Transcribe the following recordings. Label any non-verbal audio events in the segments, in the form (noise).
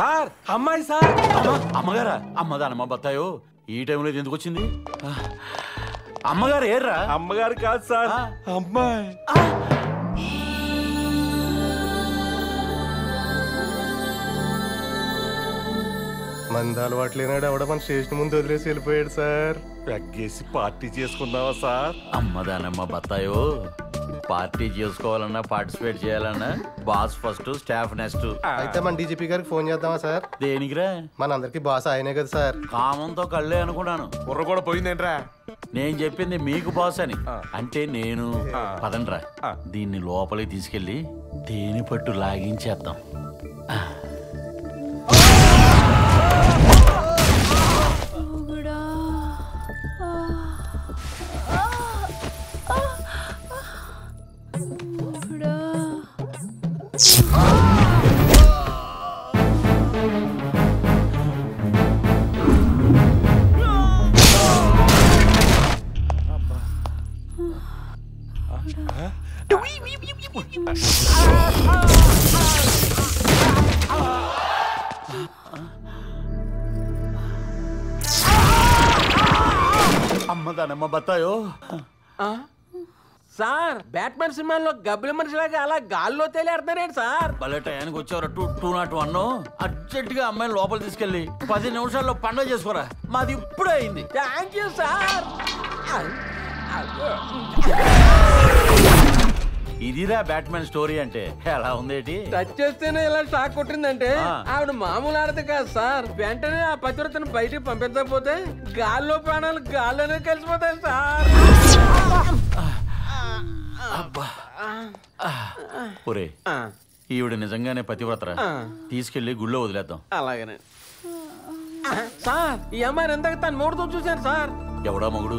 Sir! అమ్మాయి sir! అమ్మ అమ్మగారా అమ్మదానమ్మ బత్తాయో ఈ టైంలో ఎందుకు వచ్చింది? అమ్మగారు ఏర్రా? అమ్మగారు కాదు సార్. అమ్మాయి. మంది అలవాటు లేనాడు ఎవడ మన స్టేషన్ ముందు వదిలేసి వెళ్ళిపోయాడు సార్. పెగ్గేసి పార్టీ చేసుకుందామా సార్? అమ్మదానమ్మ బత్తాయో పార్టీ చేసుకోవాలన్నా పార్టిసిపేట్ చేయాలన్నా బాస్ ఫస్ట్ స్టాఫ్ నెక్స్ట్. అయితే మన డీజీపీ గారికి ఫోన్ చేద్దామా సార్? దేనికిరా? మనందరికి బాస్ ఆయనే కదా సార్. కామంతో కళ్ళే అనుకున్నాను. బుర్ర కూడా పోయిందేంట్రా? నేను చెప్పింది మీకు బాస్ అని. అంటే నేను. పదండ్రా. దీన్ని లోపలికి తీసుకెళ్ళి తేనె పట్టు లాగించేద్దాం అమ్మదానమ్మ బత్తాయో సార్ బ్యాట్మెన్ సినిమాలో గబ్బిల మనిషిలాగా అలా గాల్లో తేలేడుతున్నారేంటి సార్? భలే టయానికి వచ్చేవారు టూ టూ నాట్ వన్. అర్జెంట్గా అమ్మాయిని లోపల తీసుకెళ్ళి పది నిమిషాల్లో పండుగ చేసుకోరా. మాది ఇప్పుడే అయింది. Thank you sir. ఇదిరా బ్యాట్మెన్ స్టోరీ అంటే. ఎలా ఉందేటి టచ్ చేస్తేనే ఇలా షాక్ కొట్టిందంటే. ఆవిడ మామూలు ఆడదు కాదు సార్. వెంటనే ఆ పతివ్రతను బయటికి పంపించకపోతే గాల్లో ప్రాణాలు గాల్లోనే కలిసిపోతాయి సార్. ఒరే ఆ, ఈవిడ నిజంగానే పతివ్రతరా. తీసుకెళ్ళి గుళ్ళో వదిలేద్దాం. అలాగనే. ఆ, సార్ ఈ అమ్మాయిని ఎంతకు తను మూడుతో చూశాను సార్? ఎవడా మగుడు?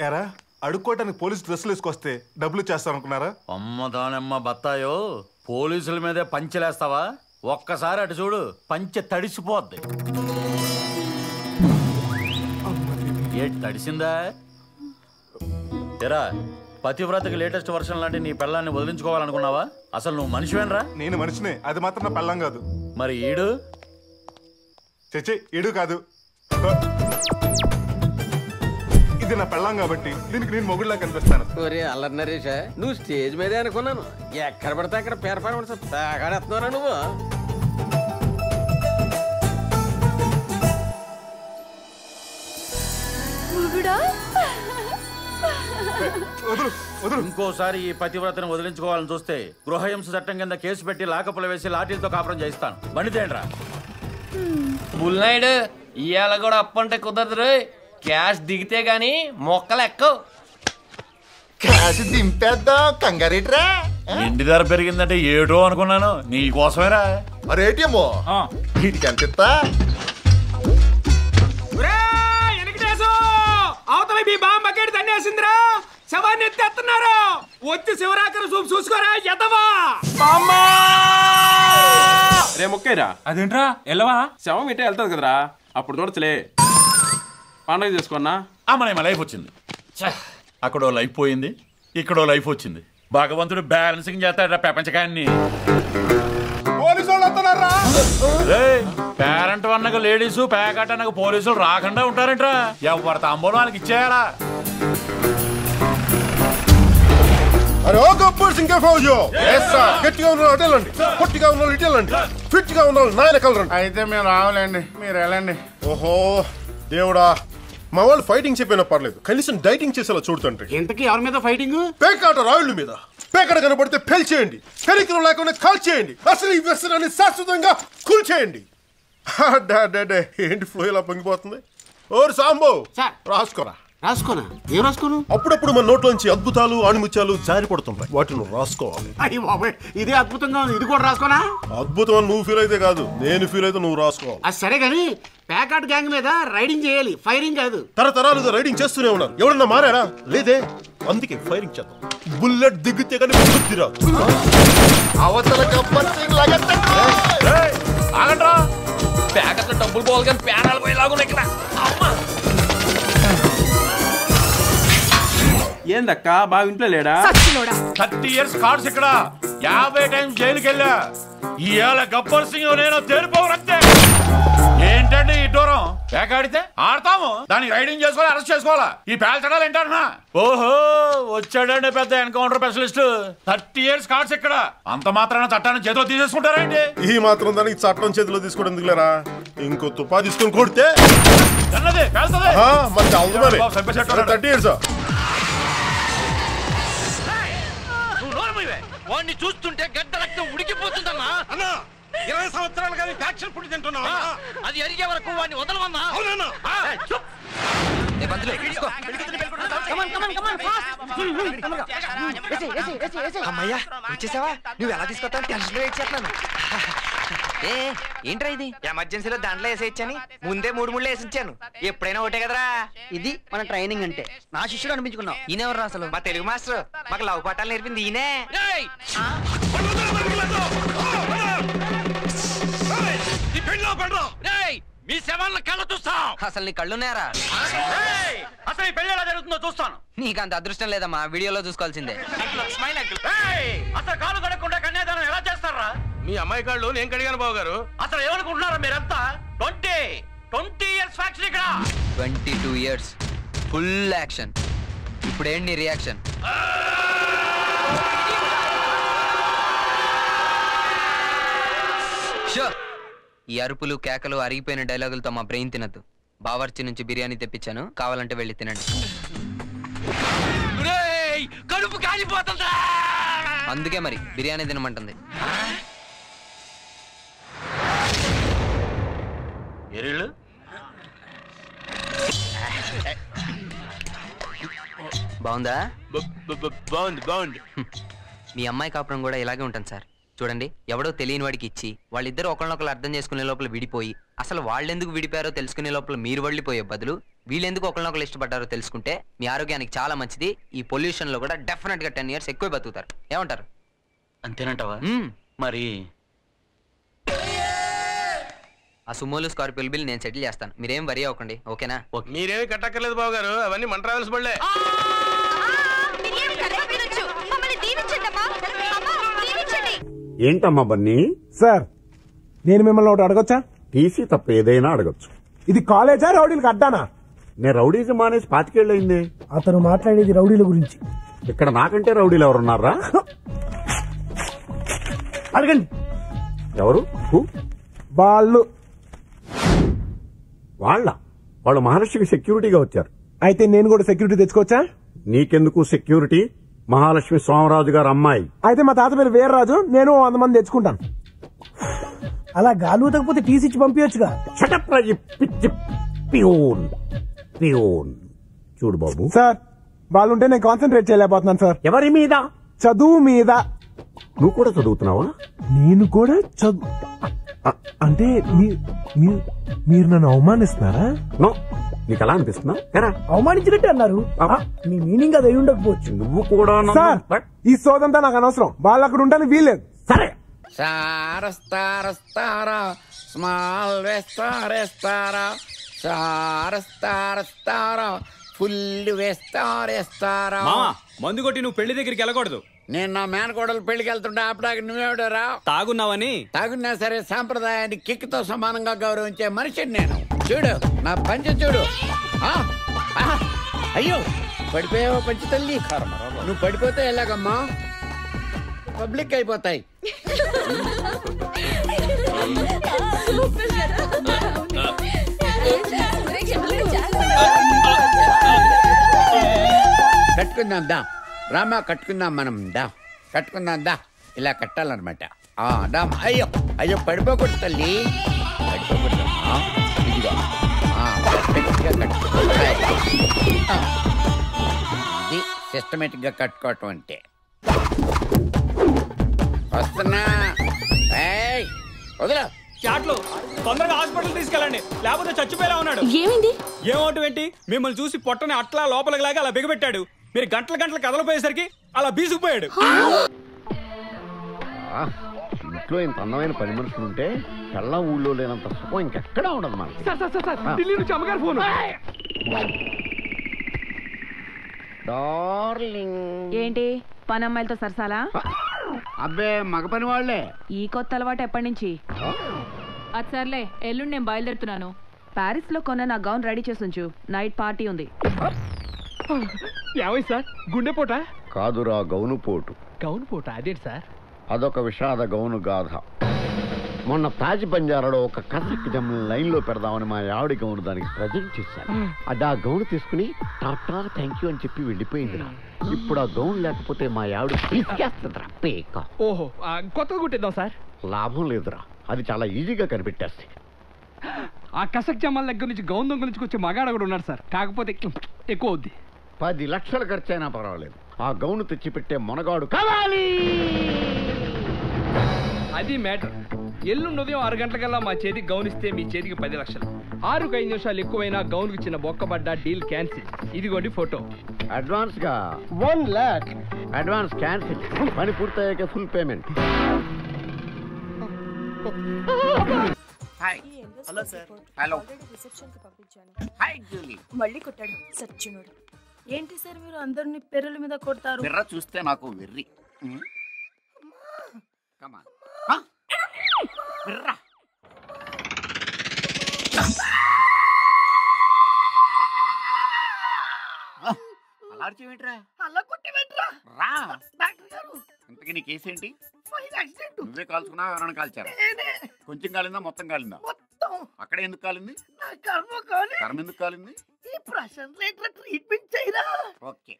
ఎరా అడుక్కోవటానికి పోలీస్ డ్రెస్సులు వేసుకొస్తే డబ్బులు చేస్తారనుకున్నారా అమ్మ దానమ్మ బత్తాయో పోలీసుల మీదే పంచెలేస్తావా? ఒక్కసారి అటు చూడు పంచె తడిసిపోద్ది. ఏ తడిసిందా? ఎరా పతివ్రతకి లేటెస్ట్ వర్షన్ లాంటి నీ పిల్లాన్ని వదిలించుకోవాలనుకున్నావా? అసలు నువ్వు మనిషివేనరా? నేను మనిషినే అది మాత్రం నా పెళ్ళం కాదు. మరి ఈడు? చచ్చే ఏడు కాదు. ఇది నా పెళ్ళం కాబట్టి దీనికి నేను మొగుడులా కనిపిస్తాను. ఒరే అల్లరి నరేష నువ్వు స్టేజ్ మీదే అనుకున్నాను. ఎక్కడ పడితే అక్కడ పేరపడ తాగాడేస్తున్నారా నువ్వు. మొగుడా? ఇంకోసారి ఈ పతివ్రతను వదిలించుకోవాలని చూస్తే గృహహింస చట్టం కింద కేసు పెట్టి లాకపులు వేసి లాఠీలతో కాపురం చేయిస్తాను. బండితేంట్రా బుల్నాయుడు ఇవాళ కూడా అప్పంటే కుదరదు. క్యాష్ దిగితే గాని మొక్కలు ఎక్కవు. క్యాష్ దింపేద్దాం కంగారేట్రా. ఇంటి ధర పెరిగిందంటే ఏటో అనుకున్నాను. నీ కోసమేరా. మరి ఏటీఎం వీటికి ఎంత ఇస్తా? బకెట్ తన్నేసిందిరా శవాన్ని ఎత్తేస్తున్నారు. వచ్చి శివరాకర చూపు చూసుకోరా ఎదవా రే ముక్కైరా. అదేంట్రా? ఎల్లవా? శవం ఇటే వెళ్తాది కదరా. అప్పుడు చూడచ్చులే పండగ చేసుకున్నా అమ్మనే మా లైఫ్ వచ్చింది. ఛ! అక్కడో లైఫ్ పోయింది ఇక్కడో లైఫ్ వచ్చింది. భగవంతుడు బ్యాలెన్సింగ్ చేస్తాడు ప్రపంచకాన్ని. పేరెంట్ అన్నగా లేడీస్ ప్యాకెట్ అన్నగా పోలీసులు రాకుండా ఉంటారంట్రా. ఎవరి తాంబూలం వాళ్ళకి ఇచ్చేయాలా? అరే ఓ గబ్బర్ సింగ్ ఫౌజో. గట్టిగా ఉన్న వాళ్ళు వెళ్ళండి పొట్టిగా ఉన్న వాళ్ళు ఇటు వెళ్ళండి ఫిట్గా ఉన్న వాళ్ళు నాయన కలరండి. అయితే మేము రావాలండి. మీరు వెళ్ళండి. ఓహో దేవుడా. మా వాళ్ళు ఫైటింగ్ చెప్పినా పర్లేదు. కనీసం డైటింగ్ చేసేలా చూడుతుంటే ఇంతకీ ఎవరి మీద ఫైటింగ్ పేకాట రాయుళ్ళ మీద. పేకాట కనబడితే పేల్చేయండి. కరికరం లేకుండా కాల్ చేయండి అసలు ఈ వ్యసనాన్ని శాశ్వతంగా కూల్ చేయండి ఏంటి ఫ్లో ఇలా పొంగిపోతుంది? ఓరు సాంబో సార్. రాసుకోరా. రాసుకోనా? ఏం రాసుకోను? అప్పుడప్పుడు మన నోట్లోంచి అద్భుతాలు ఆణిముత్యాలు జారి పడుతుంటాయి వాటిని రాసుకోవాలి. అయ్యి బాబాయ్ ఇదే అద్భుతంగా ఉంది. ఇది కూడా రాసుకోనా? అద్భుతం అని నువ్వు ఫీల్ అయితే కాదు. నేను ఫీల్ అయితే నువ్వు రాసుకోవాలి. అది సరే కానీ ప్యాకాట్ గ్యాంగ్ మీద రైడింగ్ చేయాలి. ఫైరింగ్ కాదు. తరతరాలుగా రైడింగ్ చేస్తూనే ఉన్నారు. ఎవరన్నా మారారా? లేదే. అందుకే ఫైరింగ్ చేద్దాం. బుల్లెట్ దిగితే కానీ బుద్ధి రాదు. అవతల ఆగండ్రా. ప్యాకెట్లో డబ్బులు పోవాలి కానీ ప్యానాలు పోయేలాగున్నాయి ఇక్కడ. ఏందక్క? బాగా ఇంట్లో లేడా థర్టీ ఇయర్స్ కార్డ్స్ ఇక్కడ. యాభై టైమ్స్ జైలుకి వెళ్ళా ఇవాళ గబ్బర్ సింగ్ నేను తేలిపోవరంతే ఏంటండి ఈ దూరం? పేకాడితే ఆడతాము. దాన్ని రైడింగ్ చేసుకోవాలి అరెస్ట్ చేసుకోవాలా? ఈ పేల్చడాలు ఏంటన్నా? ఓహో వచ్చాడండి పెద్ద encounter specialist. Thirty years cards ఇక్కడ. అంత మాత్రాన చట్టాన్ని చేతిలో తీసేసుకుంటారండి ఈ మాత్రం దానికి చట్టం చేతిలో తీసుకోవడం ఎందుకులేరా? ఇంకో తుపా తీసుకొని కొడితే? మరి. Thirty years. వాడిని చూస్తుంటే గడ్డ రక్తం ఉడికిపోతుందమ్మా అన్నా ఇరవై సంవత్సరాలు కానీ ఫ్యాక్షన్ ఫుడ్ తింటున్నావా అది అరిగే వరకు వాడిని వదలమన్నా అవునన్నా. అమ్మయ్యా వచ్చేసావా నువ్వు ఎలా తీసుకొస్తావు టెన్షన్ వెయిట్ చేస్తున్నాను ఏ ఏంట్రా ఇది? ఎమర్జెన్సీలో దాంట్లో వేసేయచ్చని ముందే మూడు ముళ్ళు వేసిచ్చాను ఎప్పుడైనా ఒకటే కదరా? ఇది మన ట్రైనింగ్ అంటే. నా శిష్యుడు అనిపించుకున్నావు. ఈయనెవరు అసలు? మా తెలుగు మాస్టర్. మాకు లవ్ పాఠాలు నేర్పింది ఈయనే. పెళ్ళి పెళ్ళం మీ శవాలను కళ్ళ చూస్తాం. అసలు నీ కళ్ళున్నారా అసలు ఈ పెళ్ళి ఎలా జరుగుతుందో చూస్తాను. నీకు అంత అదృష్టం లేదమ్మా వీడియోలో చూసుకోవాల్సిందే. అసలు కాలు కడగకుండా కన్యాదానం ఎలా చేస్తారా? మీ అమ్మాయి కాళ్ళు నేను కడిగాను బాబు గారు అసలు ఏమనుకుంటున్నారా మీరంతా? ట్వంటీ. ట్వంటీ ఇయర్స్ ఫ్యాక్టరీ ఇక్కడ. Twenty two years full action. ఇప్పుడేంటి నీ రియాక్షన్? షో! ఈ అరుపులు కేకలు అరిగిపోయిన డైలాగులతో మా బ్రెయిన్ తినద్దు. బావర్చి నుంచి బిర్యానీ తెప్పించాను. కావాలంటే వెళ్ళి తినండి. రేయ్, కడుపు కాలిపోతుందా అందుకే మరి బిర్యానీ తినమంటుంది. ఎరిళ్ళు బాగుందా? బాగుంది బాగుంది. మీ అమ్మాయి కాపురం కూడా ఇలాగే ఉంటుంది సార్. చూడండి ఎవడో తెలియని వాడికి ఇచ్చి వాళ్ళిద్దరు ఒకరినొకరు అర్థం చేసుకునే లోపల విడిపోయి అసలు వాళ్ళెందుకు విడిపోయారో తెలుసుకునే లోపల మీరు వెళ్ళిపోయే బదులు వీళ్ళెందుకు ఒకరినొకరు ఇష్టపడ్డారో తెలుసుకుంటే మీ ఆరోగ్యానికి చాలా మంచిది ఈ పొల్యూషన్లో కూడా డెఫినెట్గా టెన్ ఇయర్స్ ఎక్కువ బతుకుతారు. ఏమంటారు? అంతేనంటావా. మరి ఆ సుమోలు స్కార్పియల్ బిల్ నేను సెటిల్ చేస్తాను. మీరేం వరి అవ్వకండి ఓకేనా? మీరేమి కట్టక్కర్లేదు బాబు గారు అవన్నీ మన ట్రావెల్స్ బళ్ళే. ఏంటమ్మా బన్నీ? సార్ నేను మిమ్మల్ని ఒకటి అడగొచ్చా? టీసీ తప్ప ఏదైనా అడగచ్చు. ఇది కాలేజా రౌడీలకు అడ్డానా? నేను రౌడీజం మానేసి పాతికేళ్ళయింది. అతను మాట్లాడేది రౌడీల గురించి. ఇక్కడ నాకంటే రౌడీలు ఎవరున్నారా? అడగండి. ఎవరు? హూ? వాళ్ళు వాళ్ళ వాళ్ళు మహాలక్ష్మికి సెక్యూరిటీగా వచ్చారు. అయితే నేను కూడా సెక్యూరిటీ తెచ్చుకోవచ్చా? నీకెందుకు సెక్యూరిటీ మహాలక్ష్మి సోమరాజు గారు అమ్మాయి. అయితే మా తాత పేరు వీర్రాజు నేను వంద మంది తెచ్చుకుంటాను. అలా గాలి ఊతకపోతే టీసీ ఇచ్చి పంపించచ్చుగా ప్యూన్. ప్యూన్. చూడు బాబు. సార్ వాళ్ళుంటే నేను కాన్సన్ట్రేట్ చేయలేకపోతున్నాను సార్. ఎవరి మీద? చదువు మీద. నువ్వు కూడా చదువుతున్నావా? నేను కూడా చదువు అంటే మీరు నన్ను అవమానిస్తున్నారా? నో నీకు ఎలా అనిపిస్తున్నా అవమానించినట్టే అన్నారు. మీ మీనింగ్ అది అయి ఉండకపోవచ్చు. నువ్వు కూడా ఈ సోదంతా నాకు అనవసరం. వాళ్ళు అక్కడ ఉంటాను వీలేదు సరే. సారస్తారస్తారా స్మాల్ వేస్తారేస్తారా సారస్తారస్తారా ఫుల్ వేస్తారేస్తారా మామా మందు కొట్టి నువ్వు పెళ్ళి దగ్గరికి వెళ్ళకూడదు. నేను నా మేనకోడలు పెళ్ళికి వెళ్తుంటే ఆపడానికి నువ్వేవిడరా తాగున్నావని? తాగున్నా సరే సాంప్రదాయాన్ని కిక్తో సమానంగా గౌరవించే మనిషిని నేను. చూడు నా పంచ చూడు. అయ్యో పడిపోయావా పంచి తల్లి. నువ్వు పడిపోతే ఎలాగమ్మా? పబ్లిక్ అయిపోతాయి. కట్టుకుందాం దా. రామా కట్టుకుందాం మనం దా. కట్టుకుందాం దా. ఇలా కట్టాలన్నమాట. ఆ దా. అయ్యో అయ్యో పడిపోకూడదు తల్లి. పడిపోకూడదు. ఇదిగో. ఆ. ఇది సిస్టమేటిక్గా కట్టుకోవటం అంటే. వస్తున్నా. ఏయ్, వదిలా. చాట్లు. తొందరగా హాస్పిటల్ తీసుకెళ్ళండి. లేకపోతే చచ్చిపోయేలా ఉన్నాడు. ఏమైంది? ఏమోటం ఏంటి మిమ్మల్ని చూసి పొట్టని అట్లా లోపలికి లాగా అలా బిగబెట్టాడు. మీరు గంటల గంటల కదలపోయేసరికి అలా బీసుకుపోయాడు. ఇంట్లో ఇంత అందమైన పని మనుషులు ఉంటే కళ్ళ ఊళ్ళో లేనంత సుఖం ఇంకెక్కడా ఉండదు మనకి. ఢిల్లీ నుంచి అమ్మగారు ఫోన్. డార్లింగ్. ఏంటి? పని అమ్మాయిలతో సరసాలా అబ్బే మగ పని వాళ్ళే. ఈ కొత్త అలవాటు ఎప్పటి నుంచి? అది సర్లే ఎల్లుండి నేను బయలుదేరుతున్నాను. ప్యారిస్లో కొన్న నా గౌన్ రెడీ చేసి ఉంచు. నైట్ పార్టీ ఉంది. ఏమైంది సార్? గుండెపోట కాదురా గౌను పోటు. గౌన్ పోట? అదేంటి సార్? అదొక విషాద గౌను గాథ. మొన్న తాజ్ బంజారాలో ఒక కసక్ జమ్ లైన్లో పెడదామని మా ఆవిడ గౌను దానికి ప్రజెంట్ చేశాను అది ఆ గౌను తీసుకుని టాటా థ్యాంక్ యూ అని చెప్పి వెళ్ళిపోయిందిరా. ఇప్పుడు ఆ గౌన్ లేకపోతే మా ఆవిడ పిసికేస్తుందిరా పేక. ఓహో ఆ, కొత్తగా కుట్టిద్దాం సార్. లాభం లేదురా. అది చాలా ఈజీగా కనిపెట్టేస్తే ఆ కసక్ జమ్మాల దగ్గర నుంచి గౌన్ దొంగ నుంచి వచ్చే మగాడ కూడా ఉన్నాడు సార్. కాకపోతే ఎక్కువ అవుద్ది. పది లక్షలు ఖర్చైనా పర్వాలేదు. ఆ గౌను తెచ్చిపెట్టే మొనగాడు కావాలి! అది మ్యాటర్. ఎల్లుండి ఉదయం ఆరు గంటలకల్లా మా చేతికి గౌన్ ఇస్తే మీ చేతికి పది లక్షలు. ఆరుకు ఐదు నిమిషాలు ఎక్కువైనా గౌన్కి చిన్న బొక్కబడ్డ డీల్ క్యాన్సిల్. ఇదిగోండి ఫోటో. అడ్వాన్స్గా వన్ లాక్. Advance cancel. పని పూర్తయ్యాక full payment. Hi. Hello sir hello. రిసెప్షన్కి పంపించాను. Hi Julie. మళ్ళీ కొట్టాడు. సచ్చినోడు. ఏంటి సార్ మీరు అందరిని పెర్రల మీద కొడతారు? బిర్ర చూస్తే నాకు వెర్రి. బిర్ర అలా అరిచేవేంట్రా? అలా కొట్టేవేంట్రా? రా. డాక్టర్ గారు. ఇంతకీ నీ కేసు ఏంటి? Fire accident. నువ్వే కాల్చుకున్నావు? ఎవరైనా కాల్చారా? నేనే. కొంచెం కాలిందా? మొత్తం కాలిందా? మొత్తం. అక్కడ ఎందుకు కాలింది? నా కర్మ కాలి. కర్మ ఎందుకు కాలింది? ఈ ప్రశాంత్ లేటర్ ట్రీట్మెంట్ చేయరా? ఓకే.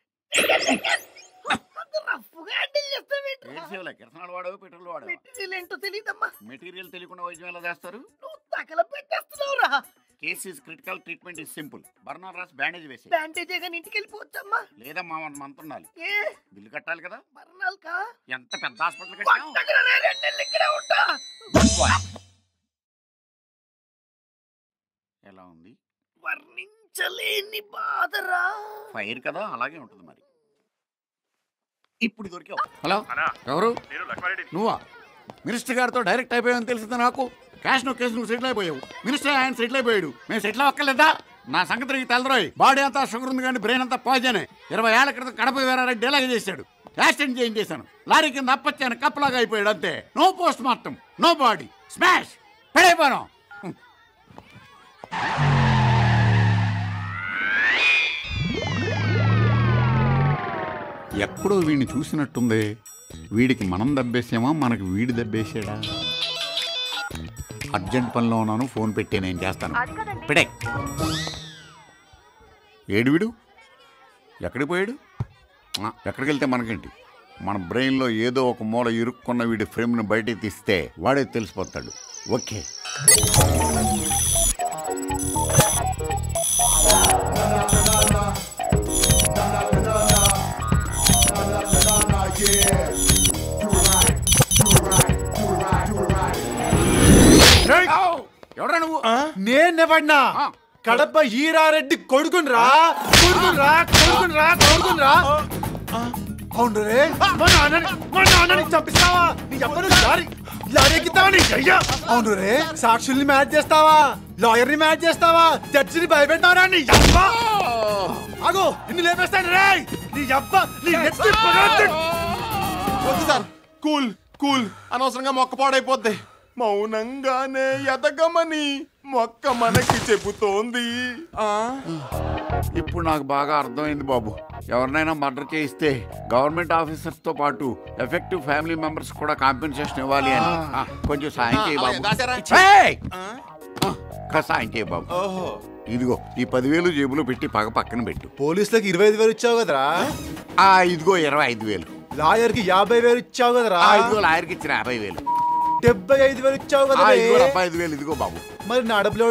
రఫ్గా హ్యాండిల్ కిరసనాలు వాడవు పెట్రోల్ వాడవు? మెటీరియల్ ఏంటో తెలియదమ్మా. మెటీరియల్ తెలియకుండా వైద్యం ఎలా చేస్తారు? నువ్వు తగల పెట్టేస్తున్నావురా case is critical treatment is simple burner రాసి బ్యాండేజ్ వేసి బ్యాండేజ్ కానీ ఇంటికి వెళ్ళిపోవచ్చమ్మా. లేదమ్మా వన్ మంత్ ఉండాలి. ఏ? బిల్లు కట్టాలి కదా. మరణాలు కా? ఎంత పెద్ద హాస్పిటల్ కట్టాం? కొట్టగరా రే, రెండు నెలలు ఇక్కడే ఉంటా. ఎలా ఉంది? వర్ణించలేని బాధరా. ఫైర్ కదా అలాగే ఉంటుంది మరి. ఇప్పుడు దొరికావు. హలో? ఎవరు? నువ్వా? మినిస్టర్ గారితో డైరెక్ట్ అయిపోయావని తెలిసింది నాకు? క్యాష్ నువ్వు కేసు నువ్వు సెటిల్ అయిపోయావు. మినిస్టర్ ఆయన సెటిల్ అయిపోయాడు. మేము సెటిల్ అవ్వక్కర్లేదా? నా సంగతి నీకు బాడీ అంతా షుగర్ ఉంది కానీ బ్రెయిన్ అంతా పాయిజనే. ఇరవై ఏళ్ళ క్రితం కడప వీరారెడ్డి ఇలాగే చేశాడు. యాక్సిడెంట్ చేయం చేశాను లారీ కింద అప్పచ్చాను కప్పలాగా అయిపోయాడు అంతే. No post mortem no body. Smash! పెడైపోయాను ఎక్కడో వీడిని చూసినట్టుంది. వీడికి మనం దబ్బేసామా? మనకి వీడి దబ్బేసాడా అర్జెంట్ పనిలో ఉన్నాను ఫోన్ పెట్టి నేను చేస్తాను. పెడే ఏడు వీడు? ఎక్కడికి పోయాడు? ఎక్కడికి వెళ్తే మనకేంటి? మన బ్రెయిన్లో ఏదో ఒక మూల ఇరుక్కున్న వీడి ఫ్రేమ్ని బయటికి తీస్తే వాడే తెలిసిపోతాడు. ఓకే. ఎవడా నువ్వు? నేనెవడ్నా? కడప ఈరారెడ్డి కొడుకున్రా? కొడుకున్రా? కొడుకున్రా? కొడుకున్రా? అవును రే. మా నాన్నని మా నాన్నని చంపిస్తావా? నీ ఎవ్వరు లారీ లారీ ఎక్కుతావా నీ అయ్యా అవును రే. సాక్షుల్ని మ్యాచ్ చేస్తావా? లాయర్ని మ్యాచ్ చేస్తావా? జడ్జిని భయపెట్టావరా నీ అబ్బ? ఆగో నిన్ను లేపేస్తాను రే. నీ అబ్బ నీ నెత్తి. వద్దు సార్. Cool cool. అనవసరంగా మొక్క పాడైపోద్ది మౌనంగానే ఎదగమని మొక్క మనకి చెబుతోంది. ఆ? ఇప్పుడు నాకు బాగా అర్థమైంది బాబు. ఎవరినైనా మర్డర్ చేయిస్తే గవర్నమెంట్ ఆఫీసర్స్తో పాటు ఎఫెక్టివ్ ఫ్యామిలీ మెంబర్స్ కూడా కాంపెన్సేషన్ ఇవ్వాలి అని. ఆ, కొంచెం సాయం చేయి బాబు. అలాగే, దాచారా? ఏయ్! ఆ, కాస్త సాయం చేయి బాబు. ఓహో. ఇదిగో ఈ పదివేలు జేబులో పెట్టి పగ పక్కన పెట్టు. పోలీసులకు ఇరవై ఐదు వేలు ఇచ్చావు కదరా? ఆ ఇదిగో ఇరవై ఐదు వేలు. లాయర్కి యాభై వేలు ఇచ్చావు కదరా? ఆ, ఇదిగో లాయర్కి ఇచ్చిన యాభై వేలు. డెబ్బై ఐదు వేలు ఇచ్చావు కదా ఇదిగో ఐదు వేలు ఇదిగో బాబు. మరి నా డబ్బులు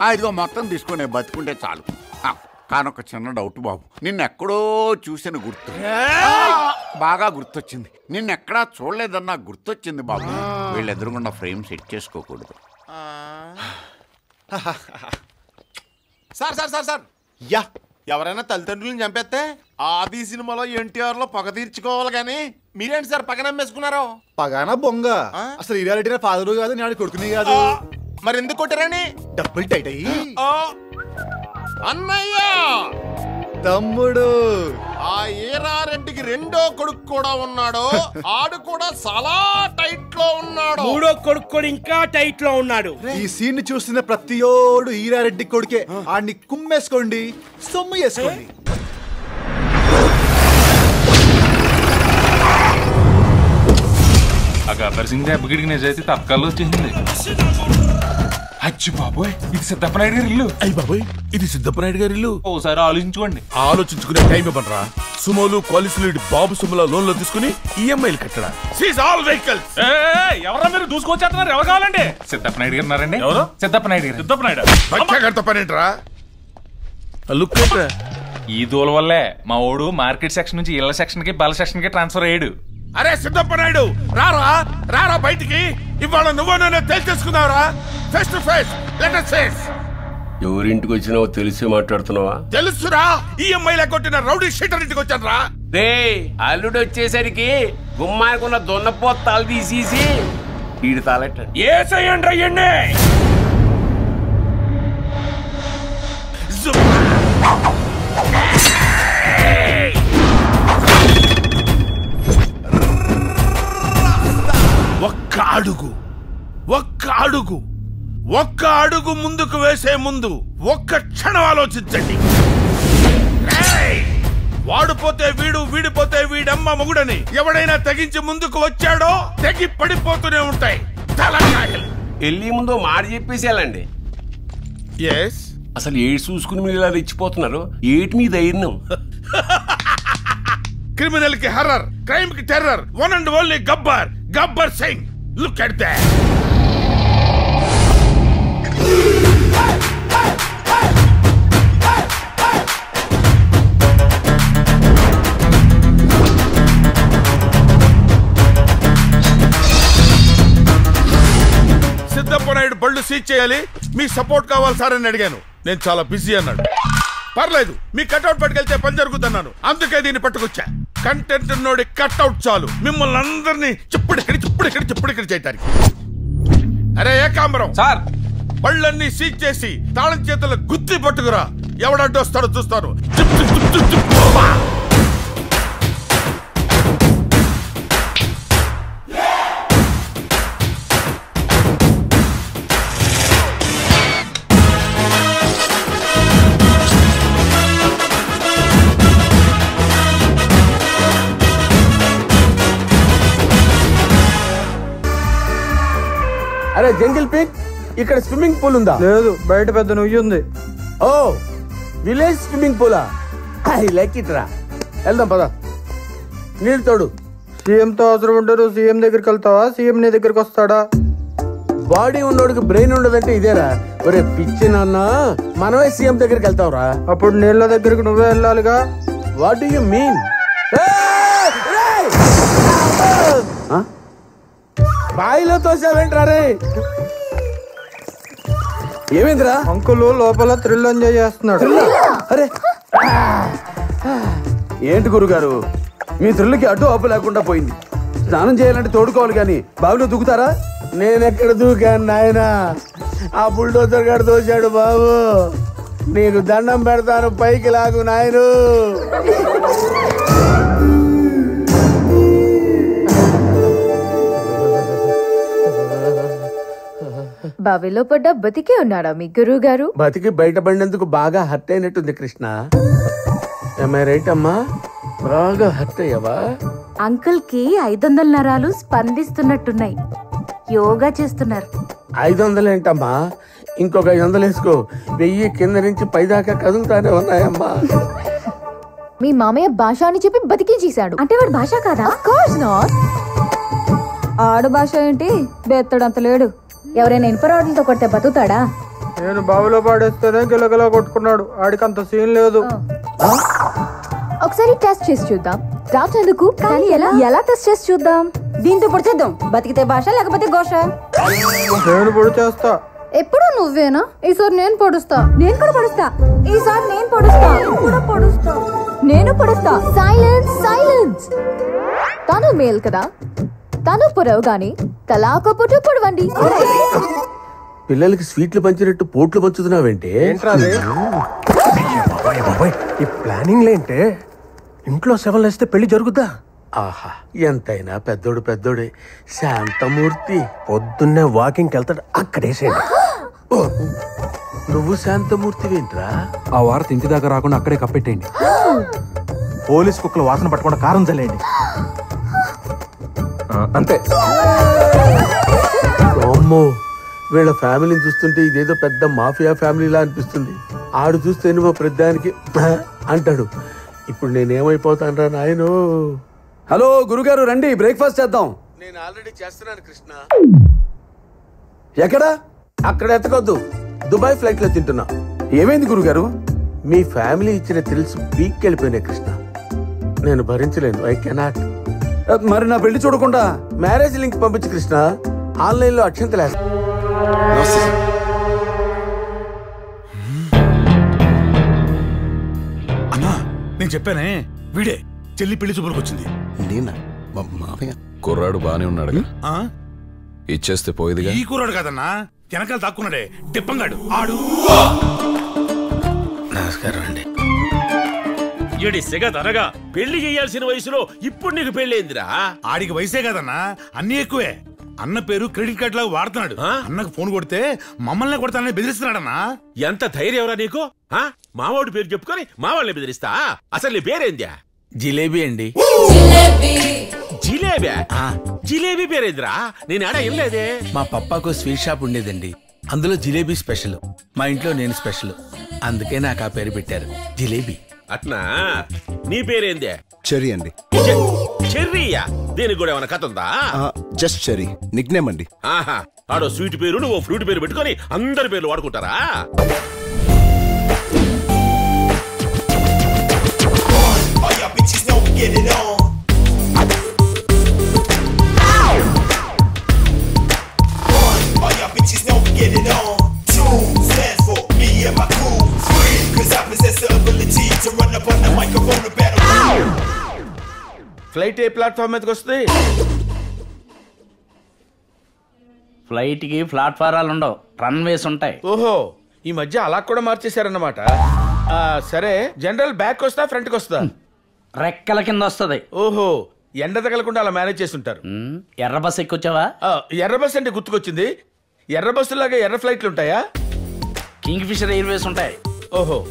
ఆ, ఇదిగో మొత్తం తీసుకొని బతుకుంటే చాలు. ఆ, కానీ ఒక చిన్న డౌట్ బాబు. నిన్న ఎక్కడో చూసిన గుర్తు ఆ, బాగా గుర్తొచ్చింది. నిన్న ఎక్కడా చూడలేదన్నా గుర్తొచ్చింది బాబు. వీళ్ళెదురుగుండా ఫ్రేమ్ సెట్ చేసుకోకూడదు. (laughs) Sir sir sir sir. Yeah. ఎవరైనా తల్లిదండ్రులను చంపేస్తే ఆది సినిమాలో ఎన్టీఆర్లో పగ తీర్చుకోవాలి కానీ మీరేంటి సార్ పగ నమ్మేసుకున్నారు? పగానా బొంగ? అసలు ఇరారెడ్డి నా ఫాదరు కాదు నాడు కొడుకుని కాదు. మరి ఎందుకు కొట్టారని? డబ్బులు టైట్ అయ్యి. అన్నయ్య! తమ్ముడు. ఆ ఈరారెడ్డికి రెండో కొడుకు కూడా ఉన్నాడు ఆడు కూడా చాలా టైట్లో ఉన్నాడు. మూడో కొడుకు కూడా ఇంకా టైట్లో ఉన్నాడు. ఈ సీన్ చూస్తున్న ప్రతియోడు ఈరారెడ్డి కొడుకే. ఆడిని కుమ్మేసుకోండి సొమ్ము వేసుకోండి గబ్బర్ సింగ్ దెబ్బకిడికి నిజైతే తత్కాల్లో వచ్చేసింది అచ్చి బాబోయ్ ఇది సిద్ధప్పనాయుడు గారి ఇల్లు. అయ్యి బాబోయ్ ఇది సిద్ధప్పనాయుడు గారి ఇల్లు. ఓసారి ఆలోచించుకోండి. ఆలోచించుకునే టైం ఇవ్వనరా? సుమోలు క్వాలిస్లు బాబు సుమల లోన్లో తీసుకుని ఈఎంఐలు కట్టడా సీజ్ ఆల్ వెహికల్స్ ఎవరన్నా మీరు దూసుకొచ్చేస్తున్నారు? ఎవరు కావాలండి? సిద్ధప్పనాయుడు గారు ఉన్నారండి. ఎవరు? సిద్ధప్పనాయుడు గారు. సిద్ధప్పనాయుడు బచ్చగారితో పనేంట్రా లుక్ ఏంట్రా? ఈ దూల వల్లే మా ఓడు మార్కెట్ సెక్షన్ నుంచి ఇళ్ళ సెక్షన్కి బల సెక్షన్కి ట్రాన్స్ఫర్ అయ్యాడు. అరే సిద్ధప్పనాయుడు రారా? రారా బయటికి? ఇవాళ నువ్వు నేను తేల్చేసుకున్నావురా? Face to face letter face ఎవరింటికి వచ్చినావో తెలిసి మాట్లాడుతున్నావా? తెలుసురా ఈఎంఐల కొట్టిన రౌడీ షీటర్ ఇంటికి వచ్చాను రా రే అల్లుడు వచ్చేసరికి గుమ్మానికున్న దున్నపోతాలు తీసేసి ఈడు తాలెట్టండి. ఏసయ్యండి అయ్యండి ఒక్క అడుగు ఒక్క అడుగు. ఒక్క అడుగు ముందుకు వేసే ముందు ఒక్క క్షణం ఆలోచించండి! వాడుపోతే వీడు వీడిపోతే వీడమ్మ మొగుడని ఎవడైనా తెగించి ముందుకు వచ్చాడో తెగి పడిపోతూనే ఉంటాయి. తలకాయలు. వెళ్ళి ముందు మాట చెప్పేసి వెళ్ళండి. ఎస్ అసలు ఏడు చూసుకుని మీరు ఇలా రెచ్చిపోతున్నారు? ఏటి మీ ధైర్యం? (laughs) క్రిమినల్కి horror క్రైమ్కి terror one and only Gabbar Gabbar Singh. Look at that seize చేయాలి మీ సపోర్ట్ కావాలి సార్ అని అడిగాను నేను చాలా బిజీ అన్నాడు పర్లేదు మీ కట్అవుట్ పట్టుకెళ్తే పని జరుగుతున్నాను అందుకే దీన్ని పట్టుకొచ్చా కంటెంట్ నోడి కట్అవుట్ చాలు మిమ్మల్ని అందరినీ చిప్పుడిక్కడి చిప్పుడిక్కడి చిప్పుడిక్కడి చేయటానికి అరే ఏకాంబరం సార్ బళ్ళన్నీ సీజ్ చేసి తాళం చేతుల గుత్తి పట్టుకురా ఎవడడ్డు వస్తాడో చూస్తాను అరే జంగిల్ పిక్ ఇక్కడ స్విమ్మింగ్ పూల్ ఉందా? లేదు బయట పెద్ద నుయ్యి ఉంది. ఓ విలేజ్ స్విమ్మింగ్ పూలా? ఐ లైక్ ఇట్ రా. వెళ్దాం పద. నీళ్ళు తోడు. సీఎం తో అవసరం ఉంటారు సీఎం దగ్గరికి వెళ్తావా? సీఎం నీ దగ్గరికి వస్తాడా? బాడీ ఉన్నోడికి బ్రెయిన్ ఉండదంటే ఇదేరా. ఒరే పిచ్చి నాన్న మనమే సీఎం దగ్గరికి వెళ్తావురా. అప్పుడు నీళ్ళ దగ్గరికి నువ్వే వెళ్ళాలిగా? వాట్ యు మీన్ బాయిలో తోసావేంట్రా రే ఏమైందిరా? అంకుల్ లోపల థ్రిల్ ఎంజాయ్ చేస్తున్నాడు. అరే. ఏంటి గురుగారు? మీ త్రిల్లుకి అడ్డు అప్పు లేకుండా పోయింది. స్నానం చేయాలంటే తోడుకోవాలి కానీ బావిలో దూకుతారా? నేనెక్కడ దూకాను నాయన? ఆ బుల్డోజర్ గారు దోశాడు బాబు. నీకు దండం పెడతాను పైకి లాగు నాయను. బావిలో పడ్డ బతికే ఉన్నాడా మీ గురువు గారు బతికి బయటపడినందుకు బాగా హర్ట్ అయినట్టుంది కృష్ణ. రైట్ అమ్మా? బాగా హర్ట్ అయ్యావా? అంకుల్కి ఐదు వందల నరాలు స్పందిస్తున్నట్టున్నాయి. యోగా చేస్తున్నారు. ఐదు వందలు ఏంటమ్మా? ఇంకొక ఐదు వందలు వేసుకో. వెయ్యి కింద నుంచి పైదాకా కదులుతానే ఉన్నాయమ్మా. మీ మామయ్య భాష అని చెప్పి బతికించేశాడు. అంటే వాడు భాష కాదా? కోర్స్ నాట్ ఆడు భాష ఏంటి? బెత్తడంత లేడు. ఎవరైనా ఇన్ఫరాడులతో కొడితే బతుకుతాడా? నేను బావిలో పాడేస్తేనే గిలగిలా కొట్టుకున్నాడు. ఆడికి అంత సీన్ లేదు. ఒకసారి టెస్ట్ చేసి చూద్దాం. డౌట్ ఎందుకు? కానీ ఎలా? ఎలా? టెస్ట్ చేసి చూద్దాం? దీంతో పొడిచేద్దాం బతికితే భాష లేకపోతే ఘోష? నేను పొడి చేస్తా. ఎప్పుడు నువ్వేనా? ఈసారి నేను పొడుస్తా. నేను కూడా పొడుస్తా. ఈసారి నేను పొడుస్తా. నేను కూడా పొడుస్తా. నేను పొడుస్తా. సైలెన్స్ సైలెన్స్ తను మేల్ కదా? తను పొడవు గాని తలాక పుట్టు పొడవండి. పిల్లలకి స్వీట్లు పంచినట్టు పోట్లు పంచుతున్నావేంటే? ఈ ప్లానింగ్ ఏంటే ఇంట్లో శవం వేస్తే పెళ్ళి జరుగుద్దా? ఆహా ఎంతైనా పెద్దోడు పెద్దోడే. శాంతమూర్తి. పొద్దున్నే వాకింగ్కి వెళ్తాడు అక్కడేసేయండి ఓ, నువ్వు శాంతమూర్తివేంట్రా? ఆ వార్త ఇంటి దాకా రాకుండా అక్కడే కప్పెట్టేయండి. పోలీస్ కుక్కలు వాసన పట్టకుండా కారం చల్లేయండి. అంతే. అమ్మో వీళ్ళ ఫ్యామిలీని చూస్తుంటే ఇదేదో పెద్ద మాఫియా ఫ్యామిలీలా అనిపిస్తుంది. ఆడు చూస్తే నువ్వు ప్రతిదానికి అంటాడు. ఇప్పుడు నేనేమైపోతానరా నాయనో. హలో గురుగారు రండి బ్రేక్ఫాస్ట్ చేద్దాం. నేను ఆల్రెడీ చేస్తున్నాను కృష్ణ. ఎక్కడ? అక్కడ ఎత్తకొద్దు దుబాయ్ ఫ్లైట్లో తింటున్నా. ఏమైంది గురుగారు? మీ ఫ్యామిలీ ఇచ్చిన తెలుసు పీక్ వెళ్ళిపోయినాయి కృష్ణ. నేను భరించలేను. ఐ కెనాట్ మరి నా పెళ్ళి చూడకుండా మ్యారేజ్ లింక్ పంపించు కృష్ణ. ఆన్లైన్లో అక్షంతలేస్తా అన్నా నేను చెప్పానే వీడే చెల్లి పెళ్ళి చూపులకు వచ్చింది. నేనా? మామయ్య? కుర్రాడు బానే ఉన్నాడు ఆ? ఇచ్చేస్తే పోయేదిగా? ఈ కూరాడు కాదన్నా వెనకాల దాక్కున్నాడే తిప్పంగాడు ఆడు. నమస్కారం అండి. ఈడి సిగ తనగా. పెళ్ళి చేయాల్సిన వయసులో ఇప్పుడు నీకు పెళ్ళేందిరా. ఆడికి వయసే కదన్నా అన్ని ఎక్కువే. అన్న పేరు క్రెడిట్ కార్డ్ లాగా వాడుతున్నాడు. అన్నకు ఫోన్ కొడితే మమ్మల్ని కొడతానని బెదిరిస్తున్నాడన్నా. ఎంత ధైర్యం ఎవరా నీకు? ఆ? మావాడి పేరు చెప్పుకొని మా వాళ్ళని బెదిరిస్తా? అసలు నీ పేరేంద్యా? జిలేబీ అండి. జిలేబీ. జిలేబీ? పేరేంద్రా? నేను ఆడ ఏం లేదే మా పప్పాకు స్వీట్ షాప్ ఉండేదండి. అందులో జిలేబీ స్పెషల్. మా ఇంట్లో నేను స్పెషల్. అందుకే నాకు ఆ పేరు పెట్టారు. జిలేబీ. అట్నా? నీ పేరేందే? చెరీ అండి. చెర్రీయా? దీనికి కూడా ఏమైనా కథ ఉందా? జస్ట్ చెరీ నిక్నేమ్ అండి. ఆహా ఆడో స్వీట్ పేరు నువ్వు ఫ్రూట్ పేరు పెట్టుకొని అందరి పేర్లు వాడుకుంటారా? ఫ్లైట్ ఏ ప్లాట్ఫామ్ మీదకి వస్తుంది? ఫ్లైట్కి ప్లాట్ఫారాలు ఉండవు. రన్వేస్ ఉంటాయి. ఓహో ఈ మధ్య అలా కూడా మార్చేశారన్నమాట. ఆ, సరే జనరల్ బ్యాక్ వస్తా ఫ్రంట్కి వస్తా? రెక్కల కింద వస్తుంది. ఓహో ఎండ తగలకుండా అలా మేనేజ్ చేస్తుంటారు. ఎర్ర బస్ ఎక్కొచ్చావా ఎర్ర బస్ అంటే గుర్తుకొచ్చింది. ఎర్ర బస్సులాగా ఎర్ర ఫ్లైట్లు ఉంటాయా? కింగ్ ఫిషర్ ఎయిర్వేస్ ఉంటాయి. ఓహో.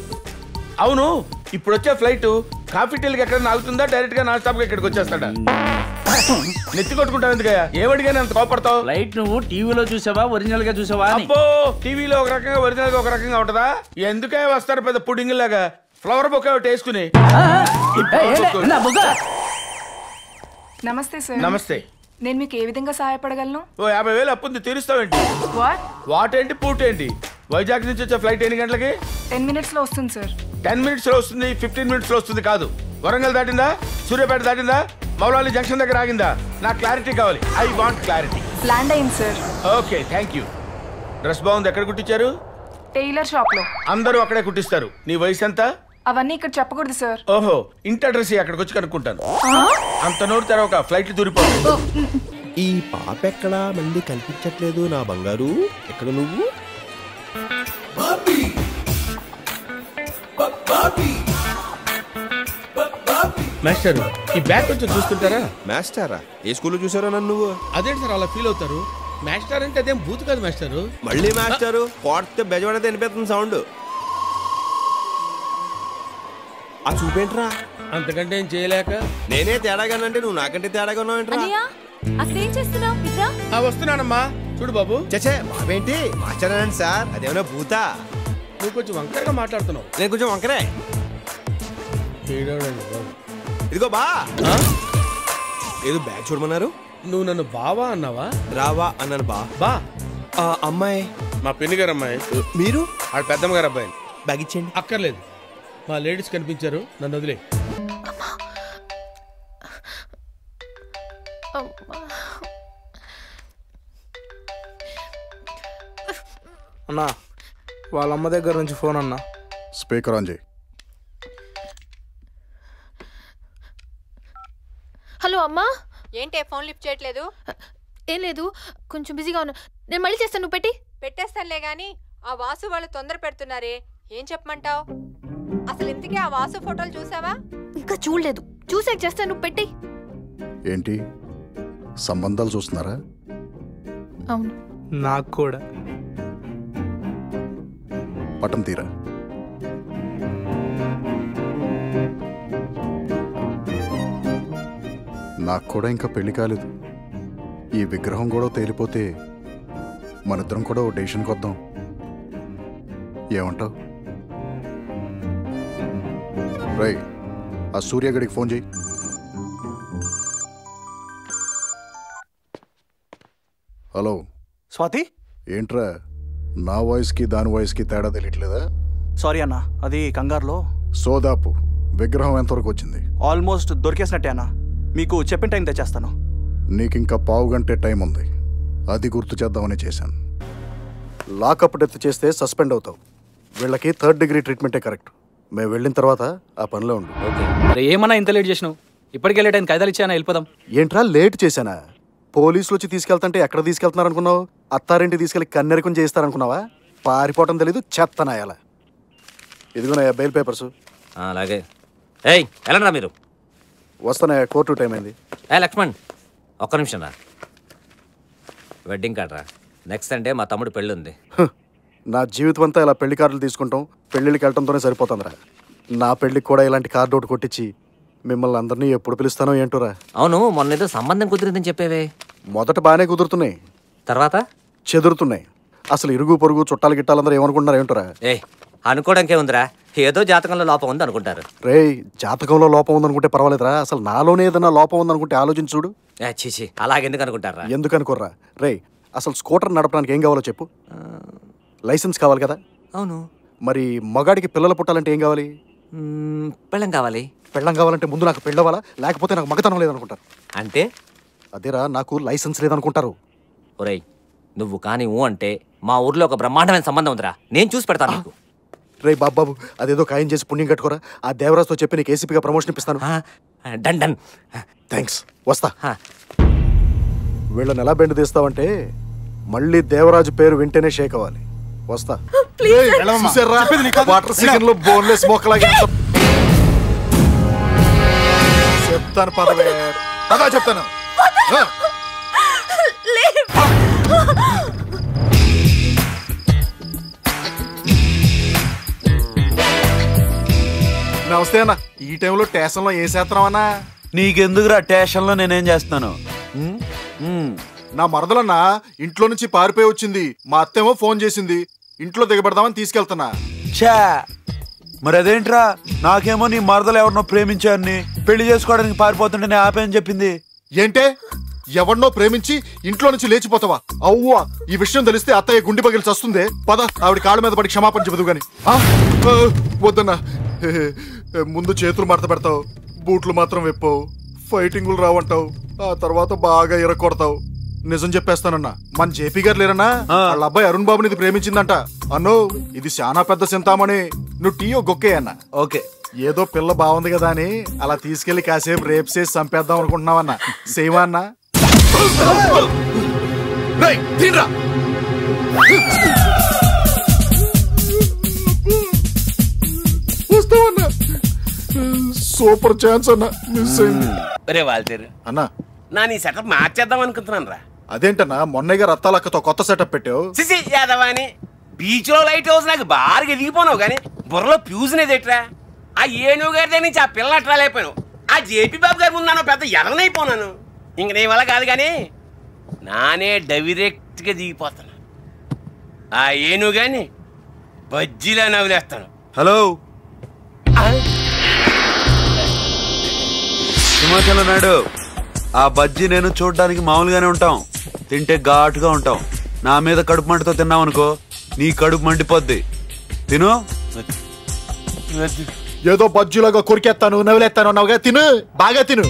అవును ఇప్పుడు వచ్చే ఫ్లైట్ కాఫీ టీలకి ఎక్కడ ఆగుతుందా? డైరెక్ట్గా నాన్ స్టాప్ ఇక్కడికి వచ్చేస్తాడా? నెత్తి కొట్టుకుంటావు ఎందుకయ్యా? ఏమడిగానే అంత కోపడతావు? ఫ్లైట్ నువ్వు టీవీలో చూసావా? ఒరిజినల్గా చూసావా. అబ్బో టీవీలో ఒక రకంగా ఒరిజినల్గా ఒక రకంగా ఉంటదా? ఎందుకే వస్తారు పెద్ద పుడింగ్ లాగా? ఫ్లవర్ బొక్క ఒకటి వేసుకుని. నమస్తే సార్. నమస్తే. నేను మీకు ఏ విధంగా సహాయపడగలను? ఓ యాభై వేలు అప్పుంది తీరుస్తావేంటి? వాట్ వాట్ ఏంటి పూట్ ఏంటి? వైజాగ్ నుంచి వచ్చే ఫ్లైట్ ఎన్ని గంటలకి? టెన్ మినిట్స్లో వస్తుంది సార్. టెన్ మినిట్స్లో వస్తుంది ఫిఫ్టీన్ మినిట్స్లో వస్తుంది కాదు. వరంగల్ దాటిందా? సూర్యాపేట దాటిందా? మౌలాలి జంక్షన్ దగ్గర ఆగిందా? నాకు క్లారిటీ కావాలి. I want clarity. ల్యాండ్ అయింది sir. Okay thank you. Dress బాగుంది ఎక్కడ కుట్టించారు? టైలర్ షాప్లో అందరూ అక్కడే కుట్టిస్తారు. నీ వయసు ఎంత? అవన్నీ ఇక్కడ చెప్పకూడదు సార్. ఓహో ఇంటి అడ్రస్ అక్కడికి వచ్చి కనుక్కుంటాను. అంత నోటి తెరవక ఫ్లైట్ దూరిపోతుంది ఈ పాప ఎక్కడా? మళ్ళీ కనిపించట్లేదు నా బంగారు. ఎక్కడ నువ్వు? మాస్టర్ ఈ బ్యాగ్ కొంచెం చూస్తుంటారా మాస్టారా? ఏ స్కూల్లో చూసారో నన్ను నువ్వు? అదేంటి సార్ అలా ఫీల్ అవుతారు? మాస్టర్ అంటే అదేం బూత్ కాదు మాస్టర్. మళ్ళీ మాస్టారు? కొడితే బెజవాడైతే వినిపిస్తుంది సౌండ్. ఆ చూపేంట్రా? అంతకంటే ఏం చేయలేక? నేనే తేడాగానంటే నువ్వు నాకంటే తేడాగా ఉన్నావేంట్రా అసలు ఏం చేస్తున్నావు ఇట్రా ఆ, వస్తున్నానమ్మా. చూడు బాబు. చచ్చే బాబేంటి? మాస్టరేనండి సార్. అదేమన్నా భూతా నువ్వు కొంచెం వంకరగా మాట్లాడుతున్నావు. నేను కొంచెం వంకరే. ఇదిగో బా. ఏదో బ్యాగ్ చూడమన్నారు? నువ్వు నన్ను బావా అన్నావా? రావా అన్నాను బా. బా. ఆ అమ్మాయి? మా పిన్ని గారు అమ్మాయి. మీరు? ఆడ పెద్దమ్మ గారు అబ్బాయి. బ్యాగ్ ఇచ్చేయండి. అక్కర్లేదు. మా లేడీస్ కనిపించారు. నన్ను వదిలే. అన్నా. వాళ్ళ అమ్మ దగ్గర నుంచి ఫోన్ అన్నా. స్పీకర్ ఆన్ చేయి. హలో అమ్మా. ఏంటే ఫోన్ లిఫ్ట్ చేయట్లేదు? ఏం లేదు కొంచెం బిజీగా ఉన్నా. నేను మళ్ళీ చేస్తాను నువ్వు పెట్టి. పెట్టేస్తానులే గాని ఆ వాసు వాళ్ళు తొందర పెడుతున్నారే. ఏం చెప్పమంటావు? అసలు ఇంతకీ ఆ వాసు ఫోటోలు చూసావా? ఇంకా చూడలేదు. చూసాక చేస్తా నువ్వు పెట్టి. ఏంటి? సంబంధాలు చూస్తున్నారా? అవును. నాకు కూడా. పటం తీరా. నాకు కూడా ఇంకా పెళ్ళి కాలేదు. ఈ విగ్రహం కూడా తేలిపోతే మనిద్దరం కూడా ఓ డెసిషన్కి వద్దాం. ఏమంటావు? రై ఆ సూర్యగడికి ఫోన్ చేయి. హలో. స్వాతి? ఏంట్రా? నా వాయిస్కి దాని వాయిస్కి తేడా తెలియట్లేదా? సారీ అన్న అది కంగారులో. సోదాపు విగ్రహం ఎంతవరకు వచ్చింది? ఆల్మోస్ట్ దొరికేసినట్టే అన్న. మీకు చెప్పిన టైం తెచ్చేస్తాను. నీకింకా పావు గంటే టైం ఉంది. అది గుర్తు చేద్దామని చేశాను. లాకప్ డెత్ చేస్తే సస్పెండ్ అవుతావు. వీళ్ళకి థర్డ్ డిగ్రీ ట్రీట్మెంటే కరెక్ట్. మేము వెళ్ళిన తర్వాత ఆ పనిలో ఉండు. ఏమన్నా ఇంత లేట్ చేసినావు? ఇప్పటికే లేట్ అయింది. కాయిదాలు ఇచ్చానా వెళ్ళిపోదాం. ఏంట్రా లేట్ చేశానా? పోలీసులు వచ్చి తీసుకెళ్తుంటే ఎక్కడ తీసుకెళ్తున్నారు అనుకున్నావు అత్తారింటి తీసుకెళ్ళి కన్నెరకం చేస్తారనుకున్నావా పారిపోవటం తెలీదు చెత్తనాయాల ఇదిగోనయ్యా బెయిల్ పేపర్స్. అలాగే. ఏయ్ వెళ్ళండి మీరు. వస్తానయ్యా కోర్టు టైం అయింది. ఏ లక్ష్మణ్ ఒక్క నిమిషం రా. వెడ్డింగ్ కార్డ్ రా. నెక్స్ట్ సండే మా తమ్ముడు పెళ్ళి ఉంది నా జీవితం అంతా ఇలా పెళ్ళి కార్డులు తీసుకుంటాం పెళ్ళిళ్ళకి వెళ్ళటంతోనే సరిపోతుందిరా. నా పెళ్ళికి కూడా ఇలాంటి కార్డు ఒకటి కొట్టించి మిమ్మల్ని అందరినీ ఎప్పుడు పిలుస్తానో ఏంటోరా? అవును మొన్న ఏదో సంబంధం కుదిరిందని చెప్పేవే. మొదట బాగానే కుదురుతున్నాయి. తర్వాత? చెదురుతున్నాయి. అసలు ఇరుగు పొరుగు చుట్టాలు గిట్టాలందరూ ఏమనుకుంటున్నారు ఏంటోరా? ఏ అనుకోవడానికే ఉందిరా. ఏదో జాతకంలో లోపం ఉంది అనుకుంటారు రేయ్ జాతకంలో లోపం ఉందనుకుంటే పర్వాలేదురా. అసలు నాలోనే ఏదైనా లోపం ఉందనుకుంటే ఆలోచించి చూడు. చీచి అలాగెందుకు అనుకుంటారా? ఎందుకు అనుకోర్రా రేయ్ అసలు స్కూటర్ నడపడానికి ఏం కావాలో చెప్పు. లైసెన్స్ కావాలి కదా. అవును. మరి మగాడికి పిల్లలు పుట్టాలంటే ఏం కావాలి? పెళ్ళం కావాలి. పెళ్ళం కావాలంటే ముందు నాకు పెళ్ళవాలా లేకపోతే నాకు మగతనం లేదనుకుంటారు. అంటే? అదేరా నాకు లైసెన్స్ లేదనుకుంటారు. ఒరేయ్ నువ్వు కానీ ఊ అంటే మా ఊర్లో ఒక బ్రహ్మాండమైన సంబంధం ఉందిరా. నేను చూసి పెడతాను నీకు. రే బాబాబు అదేదో ఖాయం చేసి పుణ్యం కట్టుకోరా? ఆ దేవరాజుతో చెప్పి నీకు ఏసీపీగా ప్రమోషన్ ఇప్పిస్తాను. Done done. థ్యాంక్స్ వస్తా. వీళ్ళని ఎలా బెండ్ తీస్తావంటే మళ్ళీ దేవరాజు పేరు వింటేనే షేక్ అవ్వాలి. వస్తా? వాటర్ చికెన్లో బోన్లెస్ మొక్కలాగా ఎంత- చెప్తాను పదవే. పదా చెప్తాను. నమస్తే అన్న. ఈ టైంలో స్టేషన్లో ఏ శాతం అన్నా? నీకెందుకురా స్టేషన్లో నేనేం చేస్తాను నా మరదలన్న ఇంట్లో నుంచి పారిపోయి వచ్చింది. మా అత్తేమో ఫోన్ చేసింది. ఇంట్లో దిగబడదామని తీసుకెళ్తున్నా. ఛా! మరి అదేంట్రా నాకేమో నీ మరదలు ఎవరినో ప్రేమించాన్ని పెళ్ళి చేసుకోవడానికి పారిపోతుంటే నేను ఆపేయని చెప్పింది. ఏంటే? ఎవరినో ప్రేమించి ఇంట్లో నుంచి లేచిపోతావా? అవ్వా ఈ విషయం తెలిస్తే అత్తయ్య గుండె పగిలి చస్తుంది. పద ఆవిడ కాళ్ళ మీద పడి క్షమాపణ చెబుదు గాని. ఆ? ఆ, వద్దన్నా. ముందు చేతులు మడత పెడతావు బూట్లు మాత్రం విప్పవు ఫైటింగులు రావంటావు ఆ తర్వాత బాగా ఇరక్కొడతావు నిజం చెప్పేస్తానన్నా. మన జేపీ గారు లేరన్నా? వాళ్ళ అబ్బాయి అరుణ్ బాబుని ఇది ప్రేమించిందంట. అన్నో ఇది చాలా పెద్ద సింతామణి. నువ్వు టీయో గొక్కే అన్న. ఓకే. ఏదో పిల్ల బాగుంది కదా అని అలా తీసుకెళ్ళి కాసేపు రేపు చేసి చంపేద్దాం అనుకుంటున్నావన్న. సేవా అన్న. సూపర్ ఛాన్స్ అన్న మిస్ అయింది. అన్నా. నా నీ సెటప్ మార్చేద్దాం అనుకుంటున్నాను రా అదేంటన్నా మొన్నగా రత్తాలక్కతో కొత్త సెటప్ పెట్టావు. సిసి యాదవాని. బీచ్లో లైట్ హౌస్ నాకు బాగా ఎదిగిపోనావు కానీ బుర్రలో ఫ్యూజ్ ఎట్రా? ఆ ఏనుగు గారి దగ్గర నుంచి ఆ పిల్ల అట్లా లేకపోయాను ఆ జేపీ బాబు గారి ముందు పెద్ద ఎర్రనైపోనాను ఇంక నీ వల్ల కాదు కానీ నానే డైరెక్ట్గా దిగిపోతాను. ఆ ఏనుగు గాని బజ్జీలా నవ్వులేస్తాను. హలో. హిమాచలం నాయుడు ఆ బజ్జీ నేను చూడడానికి మామూలుగానే ఉంటాం. తింటే ఘాటుగా ఉంటాం. నా మీద కడుపు మంటతో తిన్నావనుకో నీ కడుపు మండిపోద్ది. తిను. ఏదో బజ్జులాగా కొరికేస్తాను నవ్వులేస్తాను అన్నావుగా తిను. బాగా తిను.